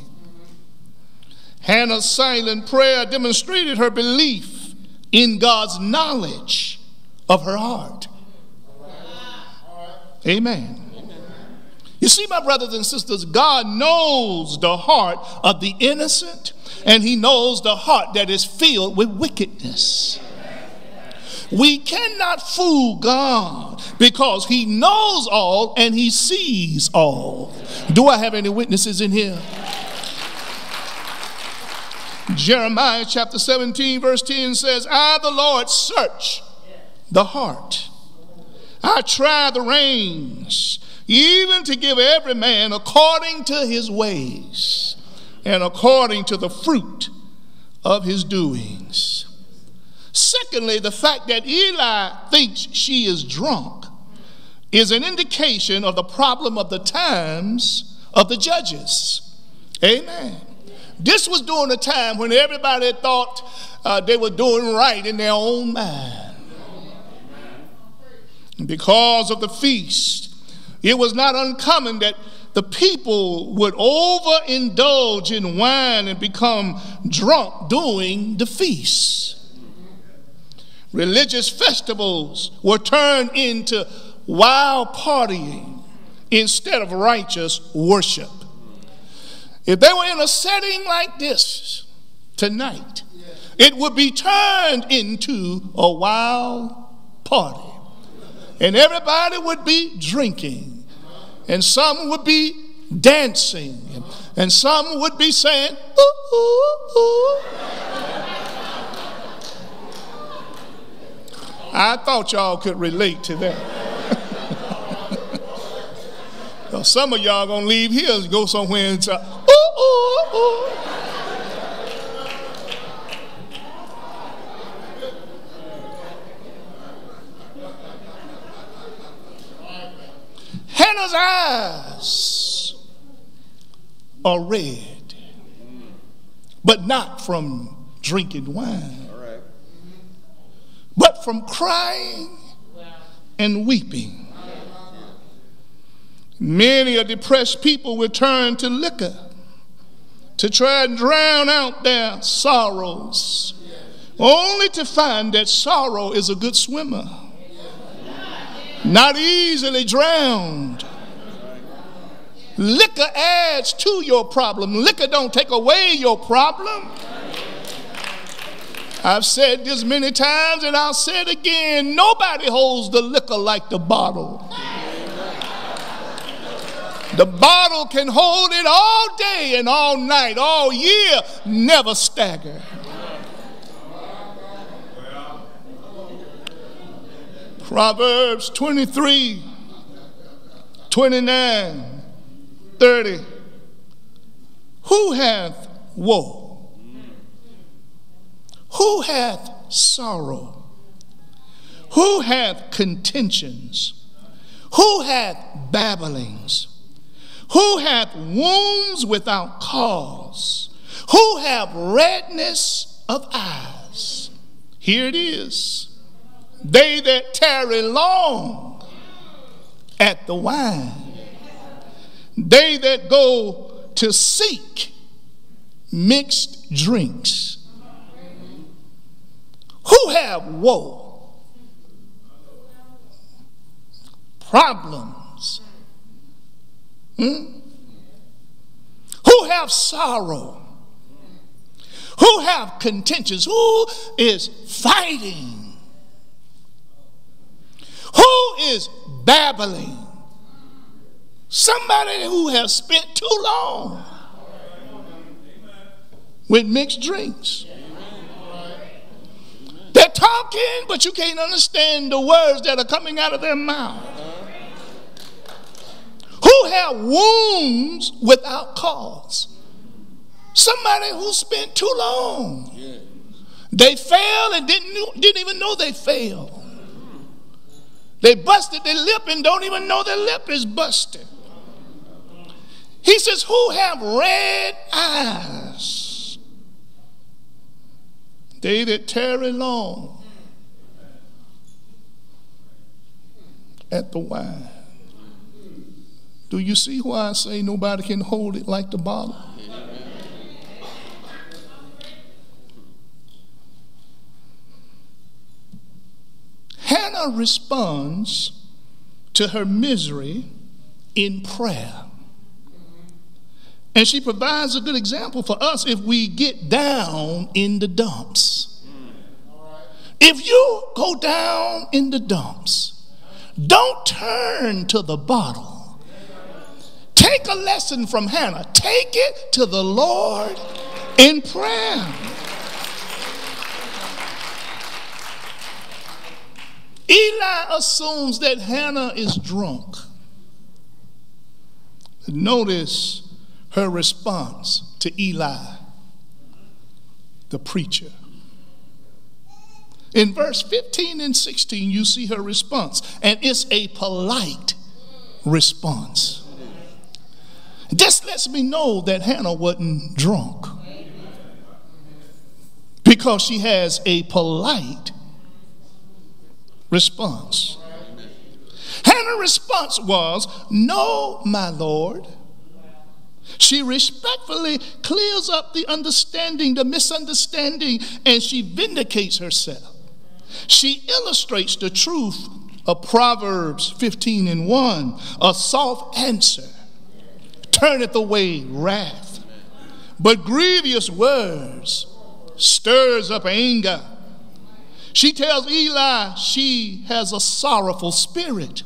Hannah's silent prayer demonstrated her belief in God's knowledge of her heart. Amen. You see, my brothers and sisters, God knows the heart of the innocent, and He knows the heart that is filled with wickedness. We cannot fool God because He knows all and He sees all. Do I have any witnesses in here? Jeremiah chapter 17, verse 10 says, I, the Lord, search the heart. I try the reins, even to give every man according to his ways and according to the fruit of his doings. Secondly, the fact that Eli thinks she is drunk is an indication of the problem of the times of the judges. Amen. This was during a time when everybody thought uh, they were doing right in their own mind. Because of the feast, it was not uncommon that the people would overindulge in wine and become drunk during the feasts. Religious festivals were turned into wild partying instead of righteous worship. If they were in a setting like this tonight, it would be turned into a wild party. And everybody would be drinking, and some would be dancing, and some would be saying, ooh, ooh, ooh. I thought y'all could relate to that. Now, some of y'all gonna leave here and go somewhere and say, ooh, ooh, ooh. Hannah's eyes are red, but not from drinking wine, but from crying and weeping. Many a depressed people will turn to liquor to try and drown out their sorrows, only to find that sorrow is a good swimmer, not easily drowned. Liquor adds to your problem. Liquor don't take away your problem. I've said this many times and I'll say it again. Nobody holds the liquor like the bottle. The bottle can hold it all day and all night, all year, never stagger. Proverbs 23, 29, 30. Who hath woe? Who hath sorrow? Who hath contentions? Who hath babblings? Who hath wounds without cause? Who have redness of eyes? Here it is. They that tarry long at the wine, they that go to seek mixed drinks. Who have woe? Problems Hmm? Who have sorrow? Who have contentions? Who is fighting? Who is babbling? Somebody who has spent too long with mixed drinks. They're talking, but you can't understand the words that are coming out of their mouth who have wounds without cause. Somebody who spent too long. They failed and didn't, didn't even know they failed. They busted their lip and don't even know their lip is busted. He says, Who have red eyes? They that tarry long at the wine. Do you see why I say nobody can hold it like the bottle? Hannah responds to her misery in prayer. And she provides a good example for us if we get down in the dumps. If you go down in the dumps, don't turn to the bottle. Take a lesson from Hannah. Take it to the Lord in prayer. Eli assumes that Hannah is drunk. Notice her response to Eli, the preacher. In verse 15 and 16, you see her response, and it's a polite response. This lets me know that Hannah wasn't drunk. because she has a polite response. Hannah's response was, No, my Lord. She respectfully clears up the understanding, the misunderstanding, and she vindicates herself. She illustrates the truth of Proverbs 15 and 1 a soft answer turneth away wrath, but grievous words stirs up anger. She tells Eli she has a sorrowful spirit.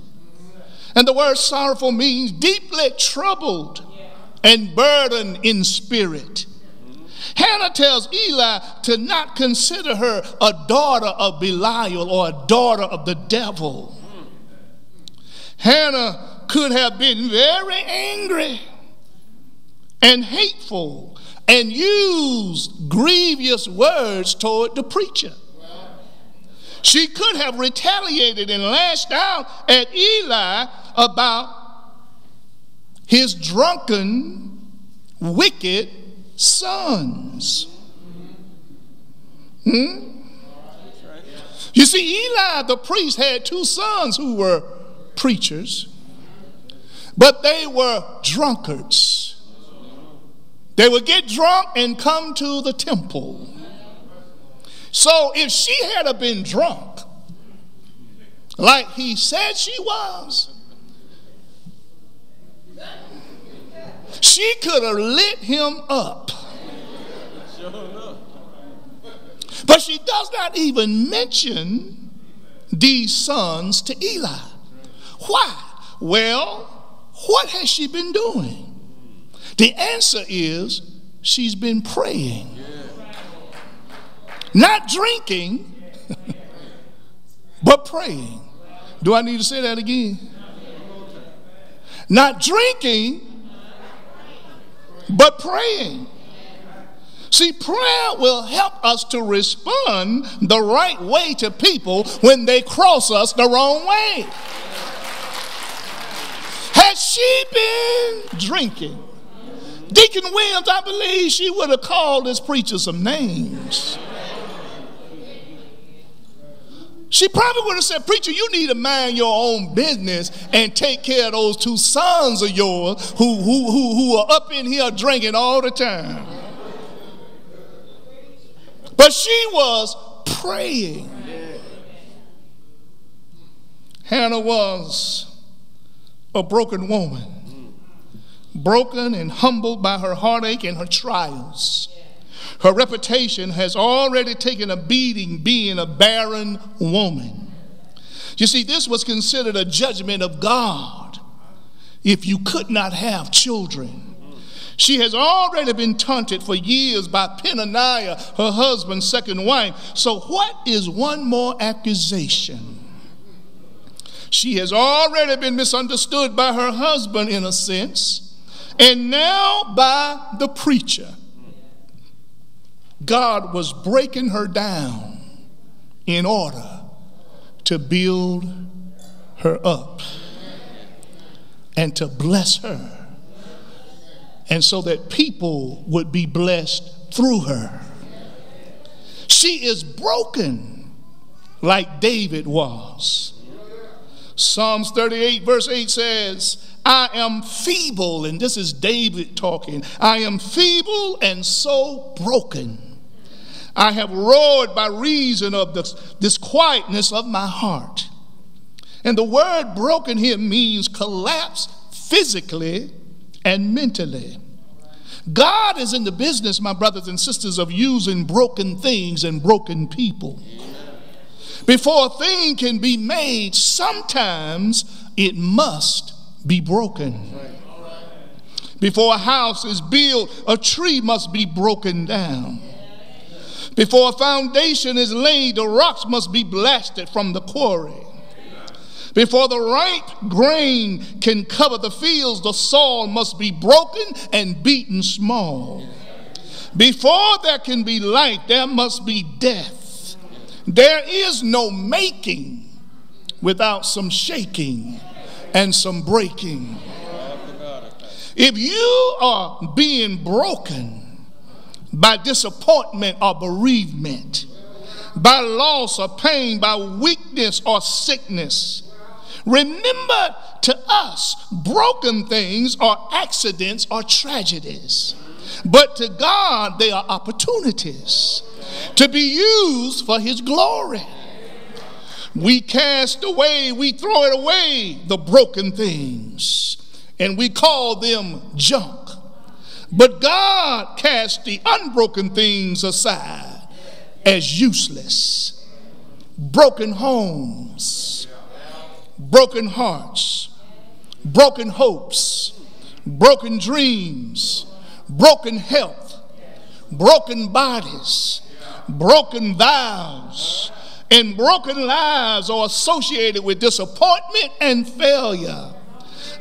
And the word sorrowful means deeply troubled and burdened in spirit. Hannah tells Eli to not consider her a daughter of Belial or a daughter of the devil. Hannah could have been very angry and hateful and used grievous words toward the preacher. She could have retaliated and lashed out at Eli about his drunken, wicked sons. Hmm? You see, Eli the priest had two sons who were preachers, but they were drunkards. They would get drunk and come to the temple. So if she had been drunk, like he said she was, she could have lit him up. But she does not even mention these sons to Eli. Why? Well, what has she been doing? The answer is she's been praying. Not drinking, but praying. Do I need to say that again? Not drinking, but praying. See, prayer will help us to respond the right way to people when they cross us the wrong way. Has she been drinking? Deacon Williams, I believe she would have called this preacher some names. She probably would have said, Preacher, you need to mind your own business and take care of those two sons of yours who, who, who, who are up in here drinking all the time. But she was praying. Hannah was a broken woman, broken and humbled by her heartache and her trials. Her reputation has already taken a beating being a barren woman. You see, this was considered a judgment of God if you could not have children. She has already been taunted for years by Peninnah, her husband's second wife. So, what is one more accusation? She has already been misunderstood by her husband, in a sense, and now by the preacher. God was breaking her down in order to build her up and to bless her, and so that people would be blessed through her. She is broken like David was. Psalms 38, verse 8 says, I am feeble, and this is David talking. I am feeble and so broken. I have roared by reason of this, this quietness of my heart. And the word broken here means collapse physically and mentally. God is in the business, my brothers and sisters, of using broken things and broken people. Before a thing can be made, sometimes it must be broken. Before a house is built, a tree must be broken down. Before a foundation is laid, the rocks must be blasted from the quarry. Before the ripe grain can cover the fields, the soil must be broken and beaten small. Before there can be light, there must be death. There is no making without some shaking and some breaking. If you are being broken, by disappointment or bereavement, by loss or pain, by weakness or sickness. Remember to us, broken things are accidents or tragedies. But to God, they are opportunities to be used for His glory. We cast away, we throw it away, the broken things, and we call them junk. But God cast the unbroken things aside as useless. Broken homes, broken hearts, broken hopes, broken dreams, broken health, broken bodies, broken vows, and broken lives are associated with disappointment and failure.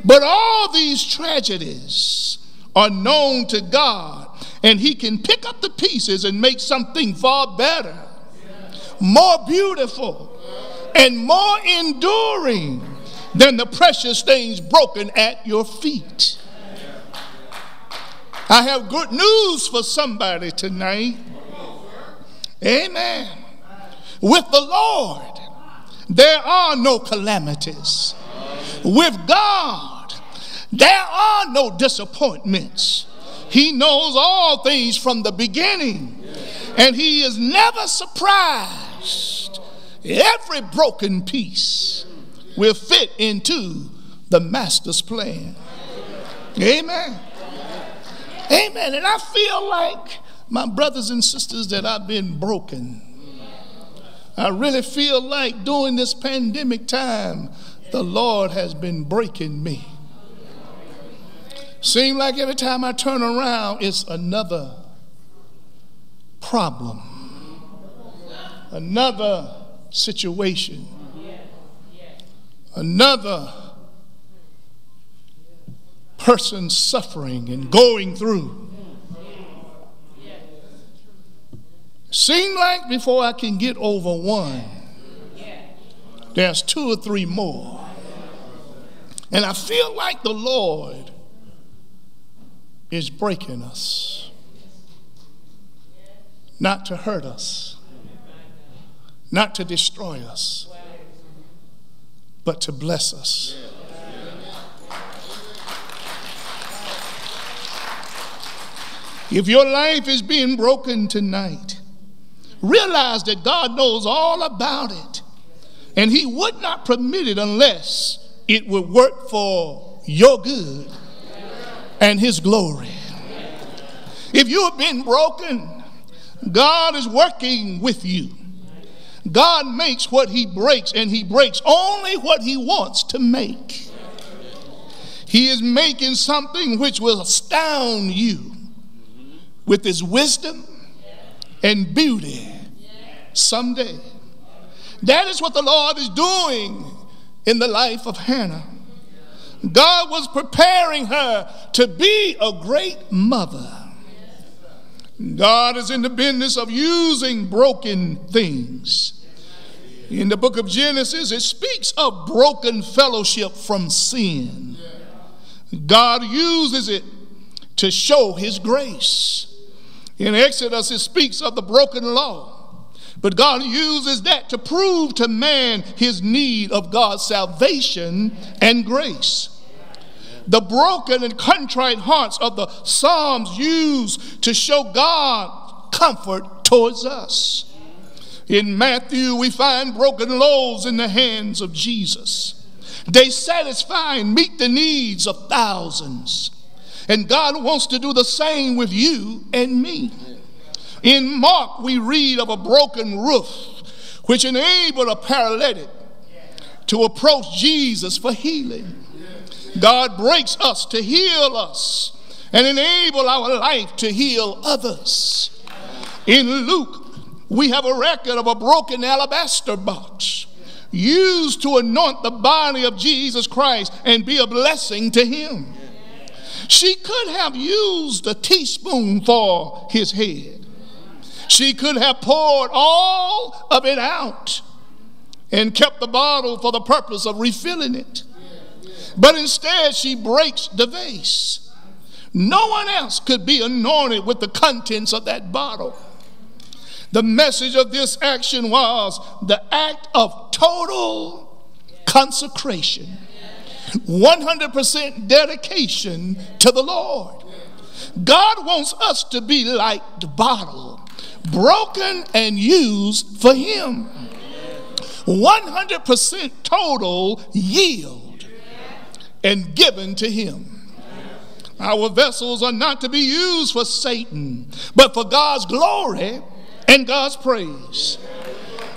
But all these tragedies are known to God, and He can pick up the pieces and make something far better, more beautiful, and more enduring than the precious things broken at your feet. I have good news for somebody tonight. Amen. With the Lord, there are no calamities. With God, there are no disappointments. He knows all things from the beginning, and He is never surprised. Every broken piece will fit into the Master's plan. Amen. Amen. And I feel like, my brothers and sisters, that I've been broken. I really feel like during this pandemic time, the Lord has been breaking me. Seem like every time I turn around, it's another problem, another situation, another person suffering and going through. Seem like before I can get over one, there's two or three more. And I feel like the Lord is breaking us, not to hurt us, not to destroy us, but to bless us. If your life is being broken tonight, realize that God knows all about it. And He would not permit it unless it would work for your good and His glory. If you have been broken, God is working with you. God makes what He breaks, and He breaks only what He wants to make. He is making something which will astound you with His wisdom and beauty someday. That is what the Lord is doing in the life of Hannah. God was preparing her to be a great mother. God is in the business of using broken things. In the book of Genesis, it speaks of broken fellowship from sin. God uses it to show his grace. In Exodus, it speaks of the broken law. But God uses that to prove to man his need of God's salvation and grace. The broken and contrite hearts of the Psalms used to show God comfort towards us. In Matthew, we find broken loaves in the hands of Jesus. They satisfy and meet the needs of thousands. And God wants to do the same with you and me. In Mark, we read of a broken roof which enabled a paralytic to approach Jesus for healing. God breaks us to heal us and enable our life to heal others. In Luke, we have a record of a broken alabaster box used to anoint the body of Jesus Christ and be a blessing to him. She could have used a teaspoon for his head. She could have poured all of it out and kept the bottle for the purpose of refilling it. But instead, she breaks the vase. No one else could be anointed with the contents of that bottle. The message of this action was the act of total consecration, 100% dedication to the Lord. God wants us to be like the bottle, broken and used for Him. 100% total yield and given to Him. Our vessels are not to be used for Satan, but for God's glory and God's praise.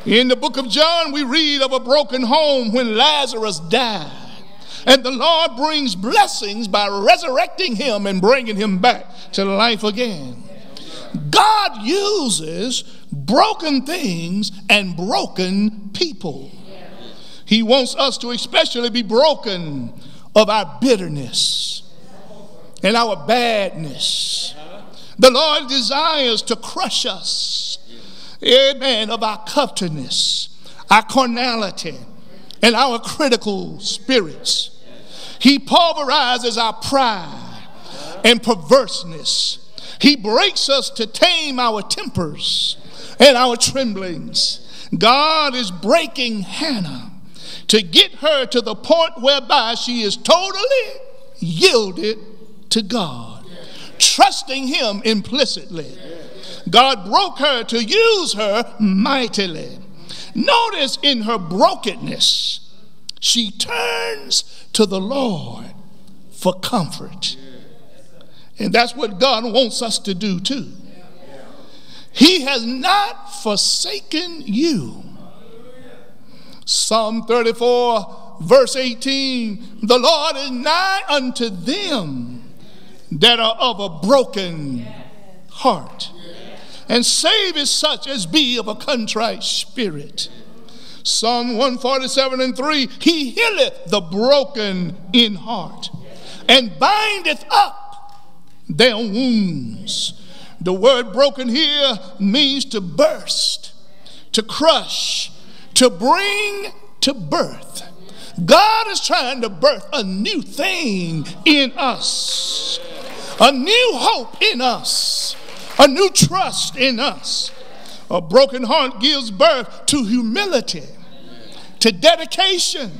In the book of John, we read of a broken home when Lazarus died. And the Lord brings blessings by resurrecting him and bringing him back to life again. God uses broken things and broken people. He wants us to especially be broken of our bitterness and our badness. The Lord desires to crush us, amen, of our covetousness, our carnality, and our critical spirits. He pulverizes our pride and perverseness. He breaks us to tame our tempers and our tremblings. God is breaking Hannah to get her to the point whereby she is totally yielded to God, trusting Him implicitly. God broke her to use her mightily. Notice in her brokenness, she turns to the Lord for comfort. And that's what God wants us to do too. He has not forsaken you. Psalm 34, verse 18 The Lord is nigh unto them that are of a broken heart, and saveth such as be of a contrite spirit. Psalm 147 and 3 He healeth the broken in heart, and bindeth up their wounds. The word broken here means to burst, to crush, to bring to birth. God is trying to birth a new thing in us, a new hope in us, a new trust in us. A broken heart gives birth to humility, to dedication,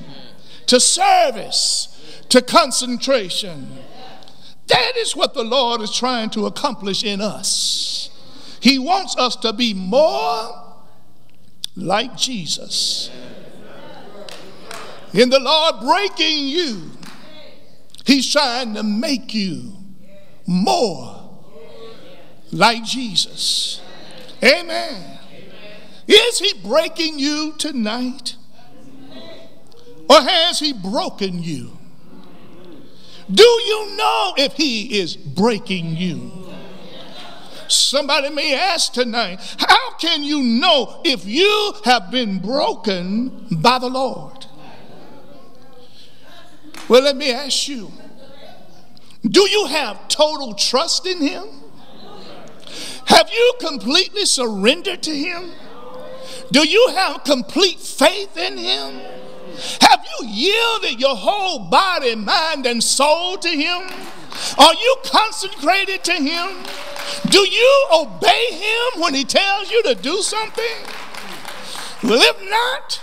to service, to concentration. That is what the Lord is trying to accomplish in us. He wants us to be more like Jesus. In the Lord breaking you, He's trying to make you more like Jesus. Amen. Is He breaking you tonight? Or has He broken you? Do you know if He is breaking you? Somebody may ask tonight, how can you know if you have been broken by the Lord? Well, let me ask you do you have total trust in Him? Have you completely surrendered to Him? Do you have complete faith in Him? Have you yielded your whole body, mind, and soul to Him? Are you consecrated to Him? Do you obey Him when He tells you to do something? Well, if not,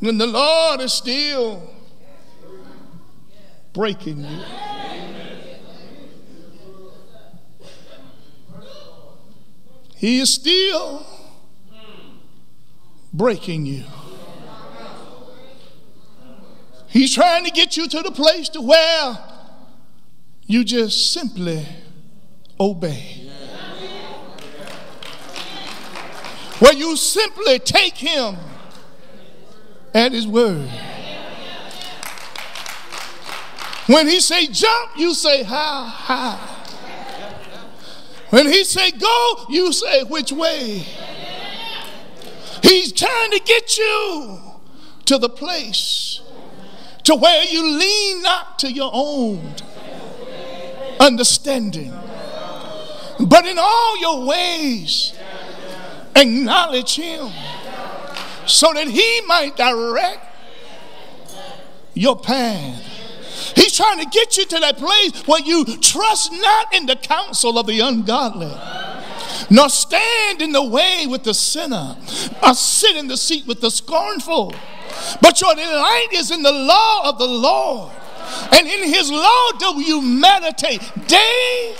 then the Lord is still breaking you. He is still breaking you. He's trying to get you to the place to where you just simply obey. Where you simply take him at his word. When he say jump, you say how high. When he say go, you say which way. He's trying to get you to the place to where you lean not to your own understanding, but in all your ways acknowledge him so that he might direct your path. He's trying to get you to that place where you trust not in the counsel of the ungodly, nor stand in the way with the sinner, or sit in the seat with the scornful. But your delight is in the law of the Lord. And in his law do you meditate day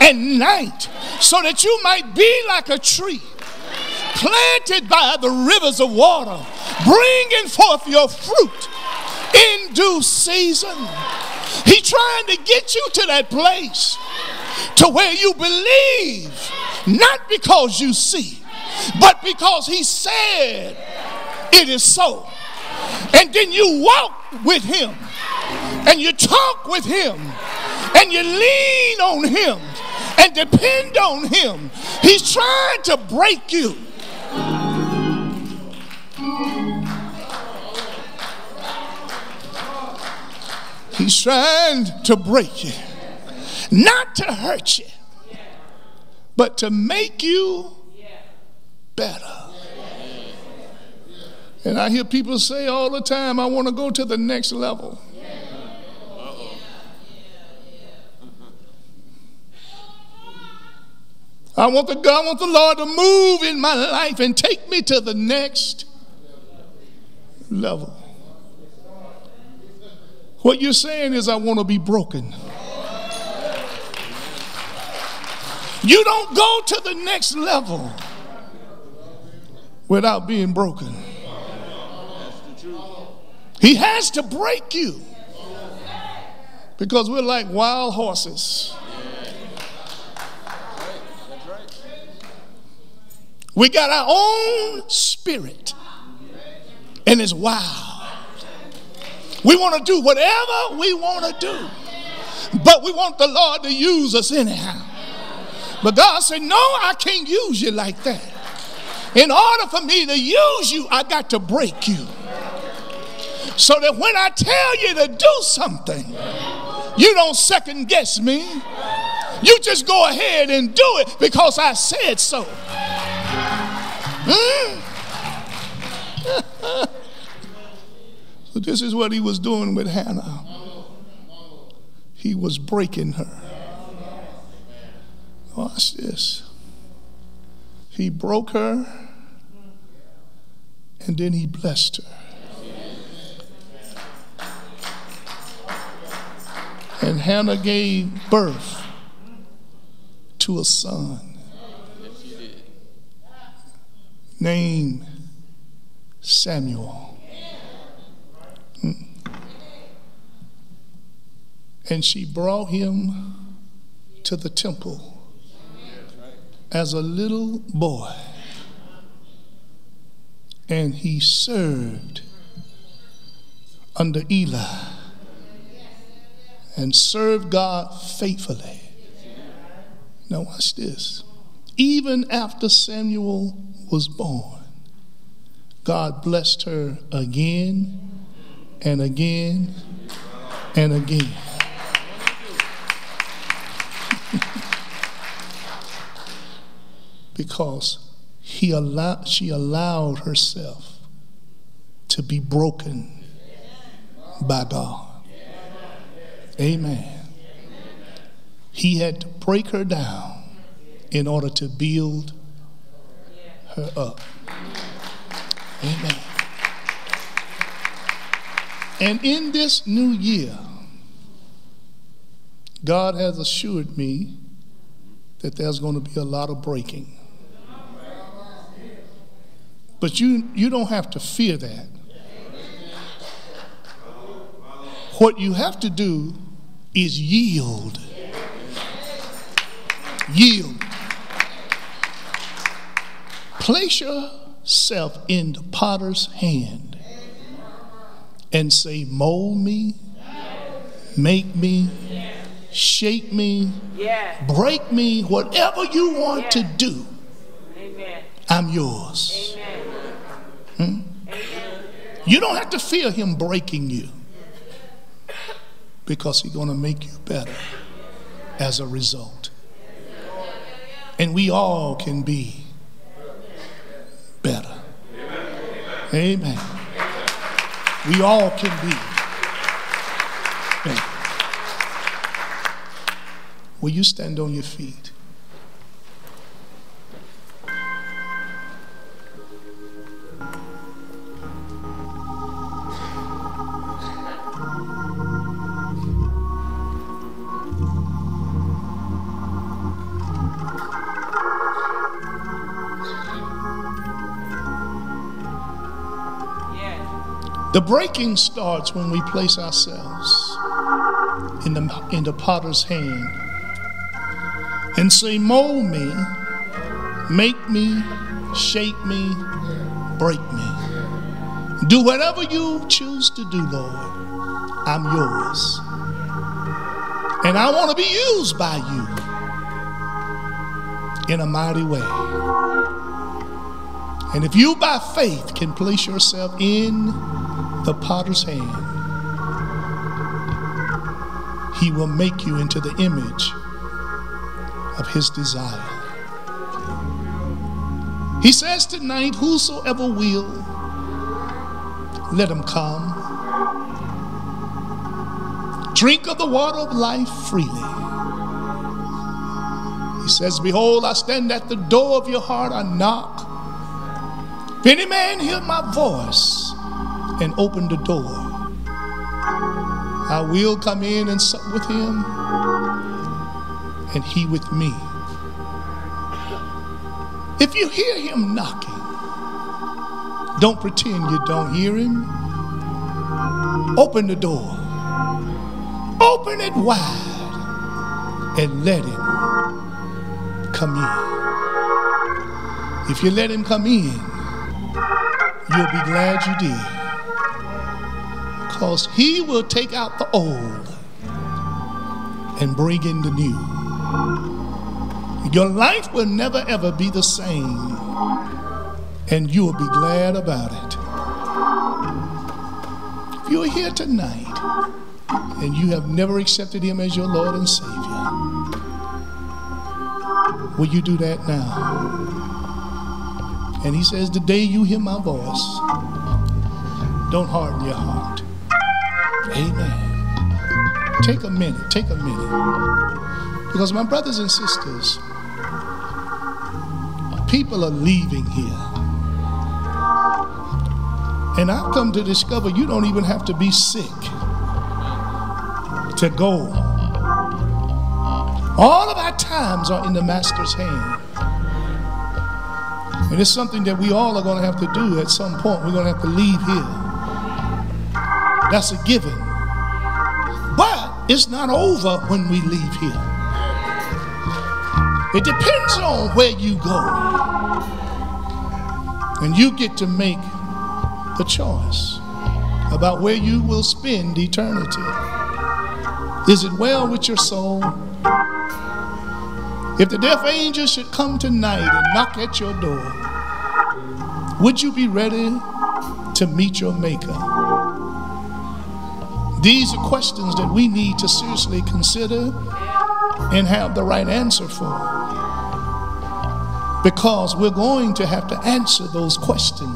and night, so that you might be like a tree planted by the rivers of water, bringing forth your fruit in due season. He's trying to get you to that place to where you believe, not because you see, but because he said it is so. And then you walk with him, and you talk with him, and you lean on him, and depend on him. He's trying to break you. He's trying to break you, not to hurt you, but to make you better. And I hear people say all the time, I want to go to the next level. I want the God, I want the Lord to move in my life and take me to the next level. What you're saying is, I want to be broken. You don't go to the next level without being broken. He has to break you because we're like wild horses. We got our own spirit, and it's wild. We want to do whatever we want to do, but we want the Lord to use us anyhow. But God said, No, I can't use you like that. In order for me to use you, I got to break you. So that when I tell you to do something, you don't second guess me. You just go ahead and do it because I said so. Hmm? so, this is what he was doing with Hannah. He was breaking her. Watch this. He broke her and then he blessed her. And Hannah gave birth to a son named Samuel. And she brought him to the temple as a little boy. And he served under Eli and served God faithfully. Now, watch this. Even after Samuel was born, God blessed her again and again and again. Because he allowed, she allowed herself to be broken by God. Amen. He had to break her down in order to build her up. Amen. And in this new year, God has assured me that there's going to be a lot of breaking. But you, you don't have to fear that. What you have to do is yield. Yield. Place yourself in the potter's hand and say, Mold me, make me, shape me, break me, whatever you want to do. I'm yours. Hmm? You don't have to fear him breaking you because he's going to make you better as a result. And we all can be better. Amen. We all can be better. Will you stand on your feet? The breaking starts when we place ourselves in the, in the potter's hand and say, Mold me, make me, shape me, break me. Do whatever you choose to do, Lord. I'm yours. And I want to be used by you in a mighty way. And if you by faith can place yourself in the potter's hand, he will make you into the image of his desire. He says tonight, Whosoever will, let him come. Drink of the water of life freely. He says, Behold, I stand at the door of your heart, I knock. If any man hear my voice and open the door, I will come in and sup with him, and he with me. If you hear him knocking, don't pretend you don't hear him. Open the door. Open it wide and let him come in. If you let him come in, you'll be glad you did. Because he will take out the old and bring in the new. Your life will never ever be the same, and you'll be glad about it. If you're here tonight and you have never accepted him as your Lord and Savior, will you do that now? And he says, The day you hear my voice, don't harden your Take a minute, take a minute. Because, my brothers and sisters, people are leaving here. And I've come to discover you don't even have to be sick to go. All of our times are in the Master's hand. And it's something that we all are going to have to do at some point. We're going to have to leave here. That's a given. It's not over when we leave here. It depends on where you go. And you get to make the choice about where you will spend eternity. Is it well with your soul? If the death angel should come tonight and knock at your door, would you be ready to meet your maker? These are questions that we need to seriously consider and have the right answer for. Because we're going to have to answer those questions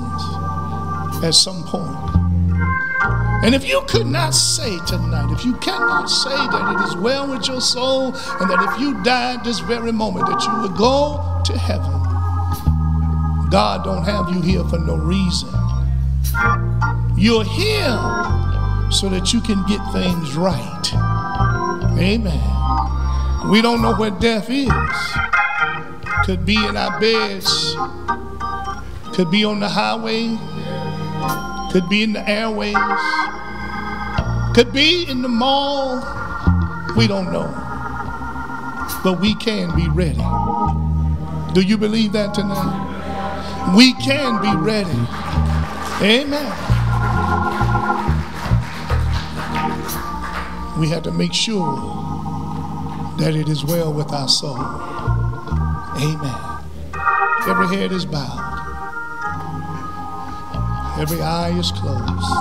at some point. And if you could not say tonight, if you cannot say that it is well with your soul, and that if you died this very moment, that you would go to heaven, God don't have you here for no reason. You're here so that you can get things right. Amen. We don't know where death is. Could be in our beds, could be on the highway, could be in the airways, could be in the mall. We don't know. But we can be ready. Do you believe that tonight? We can be ready. Amen. We have to make sure that it is well with our soul. Amen. Every head is bowed. Every eye is closed.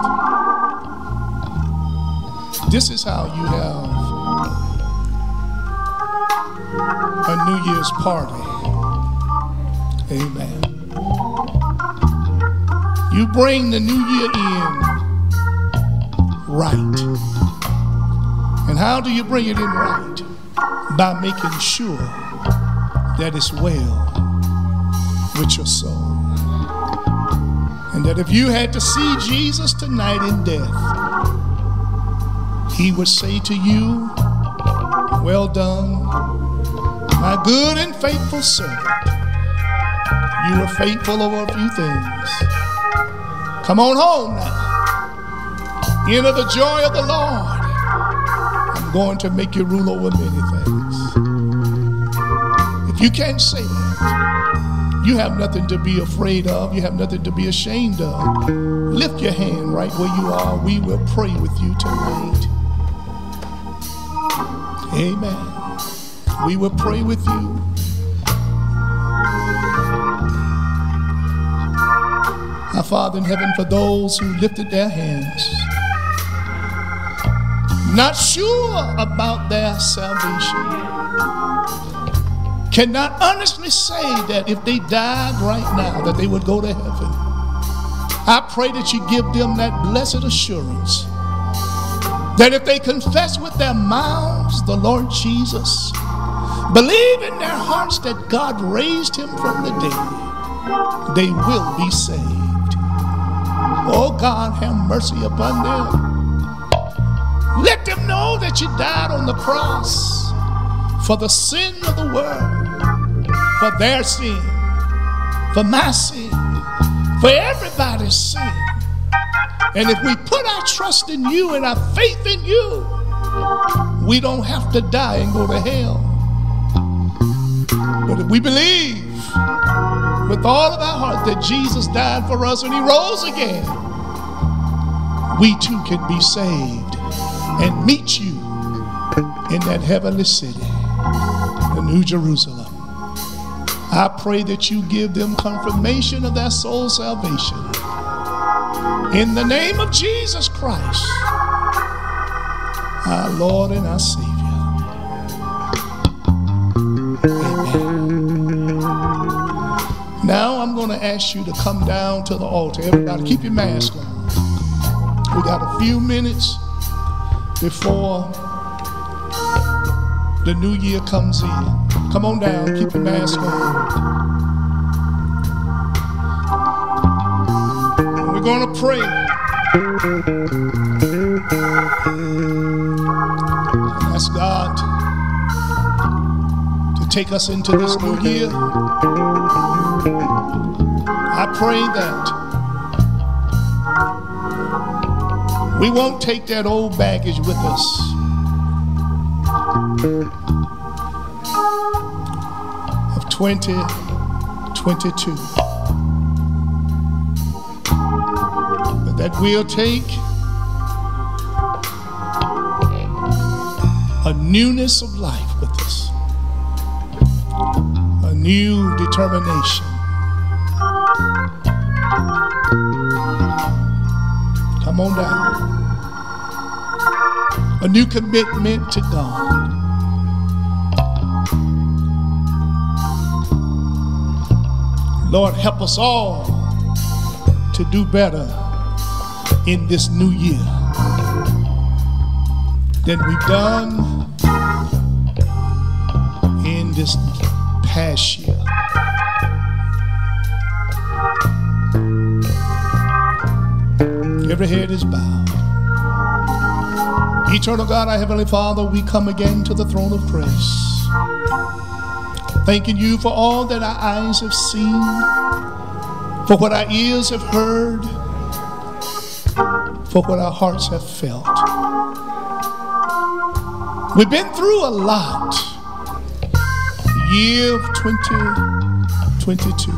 This is how you have a New Year's party. Amen. You bring the new year in right. And how do you bring it in right? by making sure that it's well with your soul. And that if you had to see Jesus tonight in death, he would say to you, Well done, my good and faithful servant. You were faithful over a few things. Come on home now. Enter the joy of the Lord. I'm going to make you rule over many things. If you can't say that, you have nothing to be afraid of. You have nothing to be ashamed of. Lift your hand right where you are. We will pray with you tonight. Amen. We will pray with you. Our Father in heaven, for those who lifted their hands, not sure about their salvation, cannot honestly say that if they died right now, that they would go to heaven. I pray that you give them that blessed assurance that if they confess with their mouths the Lord Jesus, believe in their hearts that God raised him from the dead, they will be saved. Oh God, have mercy upon them. Let them know that you died on the cross for the sin of the world, for their sin, for my sin, for everybody's sin. And if we put our trust in you and our faith in you, we don't have to die and go to hell. But if we believe with all of our heart that Jesus died for us and he rose again, we too can be saved and meet you in that heavenly city, the New Jerusalem. I pray that you give them confirmation of their soul salvation. In the name of Jesus Christ, our Lord and our Savior. Amen. Now I'm going to ask you to come down to the altar. Everybody, keep your mask on. We got a few minutes before the new year comes in. Come on down, keep your mask on. We're going to pray. Ask God to take us into this new year. I pray that we won't take that old baggage with us. Of 2022. But that we'll take a newness of life with us, a new determination. Come on down. A new commitment to God. Lord, help us all to do better in this new year than we've done in this past year. Every head is bowed. Eternal God, our Heavenly Father, we come again to the throne of grace. Thanking you for all that our eyes have seen, for what our ears have heard, for what our hearts have felt. We've been through a lot. Year of 2022.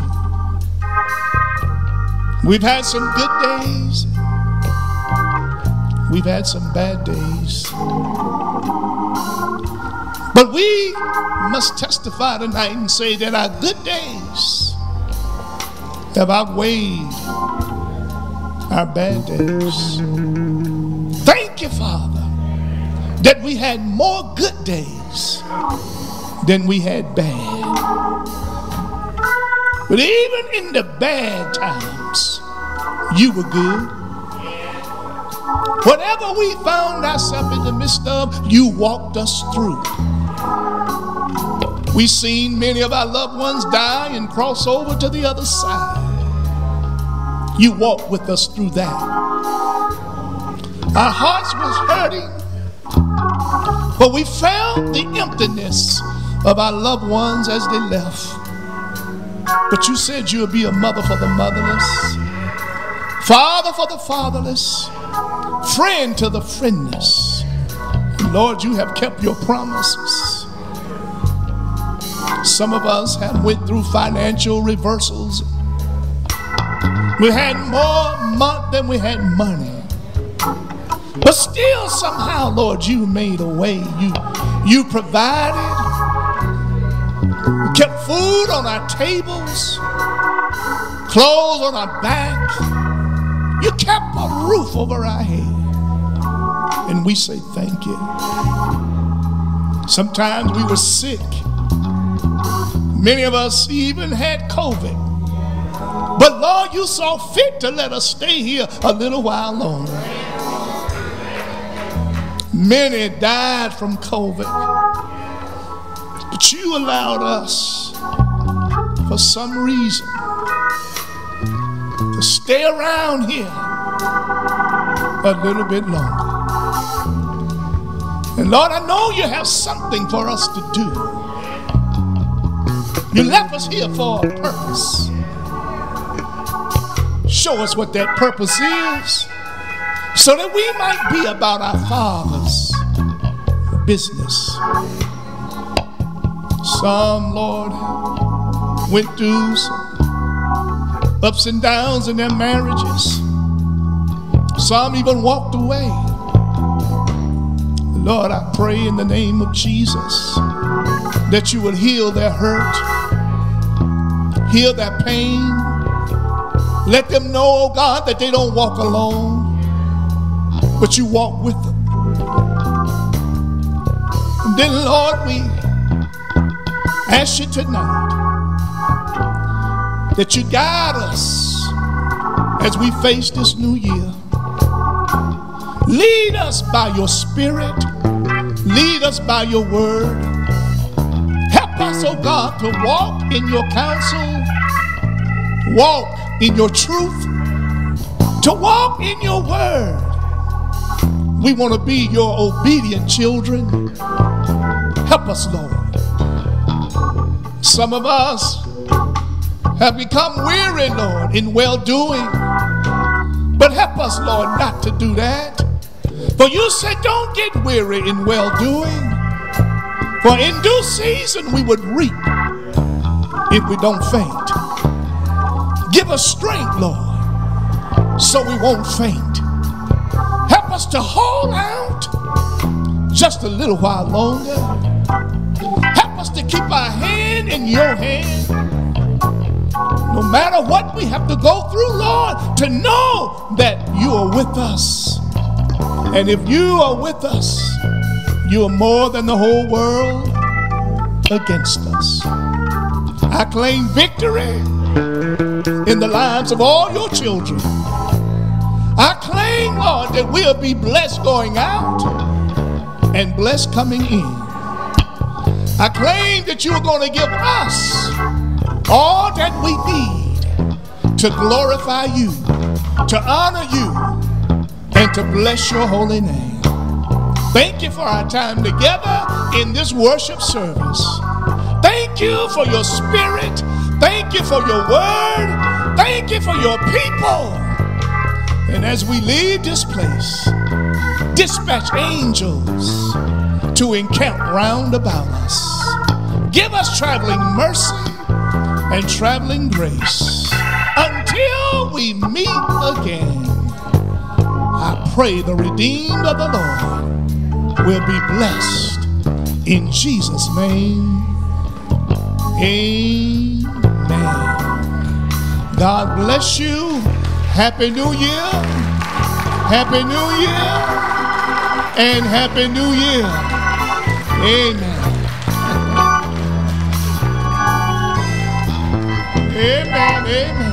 We've had some good days. We've had some bad days. But we must testify tonight and say that our good days have outweighed our bad days. Thank you, Father, that we had more good days than we had bad. But even in the bad times, you were good. Whatever we found ourselves in the midst of, you walked us through. We've seen many of our loved ones die and cross over to the other side. You walked with us through that. Our hearts was hurting, but we felt the emptiness of our loved ones as they left. But you said you would be a mother for the motherless, father for the fatherless, friend to the friendless. Lord, you have kept your promises. Some of us have went through financial reversals. We had more month than we had money. But still somehow, Lord, you made a way. You you provided. Kept food on our tables, clothes on our back. You kept a roof over our head. And we say thank you. Sometimes we were sick. Many of us even had COVID. But Lord, you saw fit to let us stay here a little while longer. Many died from COVID. But you allowed us, for some reason, to stay around here a little bit longer. Lord, I know you have something for us to do. You left us here for a purpose. Show us what that purpose is so that we might be about our Father's business. Some, Lord, went through some ups and downs in their marriages. Some even walked away. Lord, I pray in the name of Jesus that you will heal their hurt, heal their pain. Let them know, oh God, that they don't walk alone, but you walk with them. And then, Lord, we ask you tonight that you guide us as we face this new year. Lead us by your spirit. Lead us by your word. Help us, oh God, to walk in your counsel, walk in your truth, to walk in your word. We want to be your obedient children. Help us, Lord. Some of us have become weary, Lord, in well doing. But help us, Lord, not to do that. For you said, don't get weary in well doing. For in due season we would reap if we don't faint. Give us strength, Lord, so we won't faint. Help us to hold out just a little while longer. Help us to keep our hand in your hand. No matter what we have to go through, Lord, to know that you are with us. And if you are with us, you are more than the whole world against us. I claim victory in the lives of all your children. I claim, Lord, that we'll be blessed going out and blessed coming in. I claim that you are going to give us all that we need to glorify you, to honor you, to bless your holy name. Thank you for our time together in this worship service. Thank you for your spirit. Thank you for your word. Thank you for your people. And as we leave this place, dispatch angels to encamp round about us. Give us traveling mercy and traveling grace until we meet again. Pray the redeemed of the Lord will be blessed in Jesus' name. Amen. God bless you. Happy New Year. Happy New Year. And Happy New Year. Amen. Amen. Amen.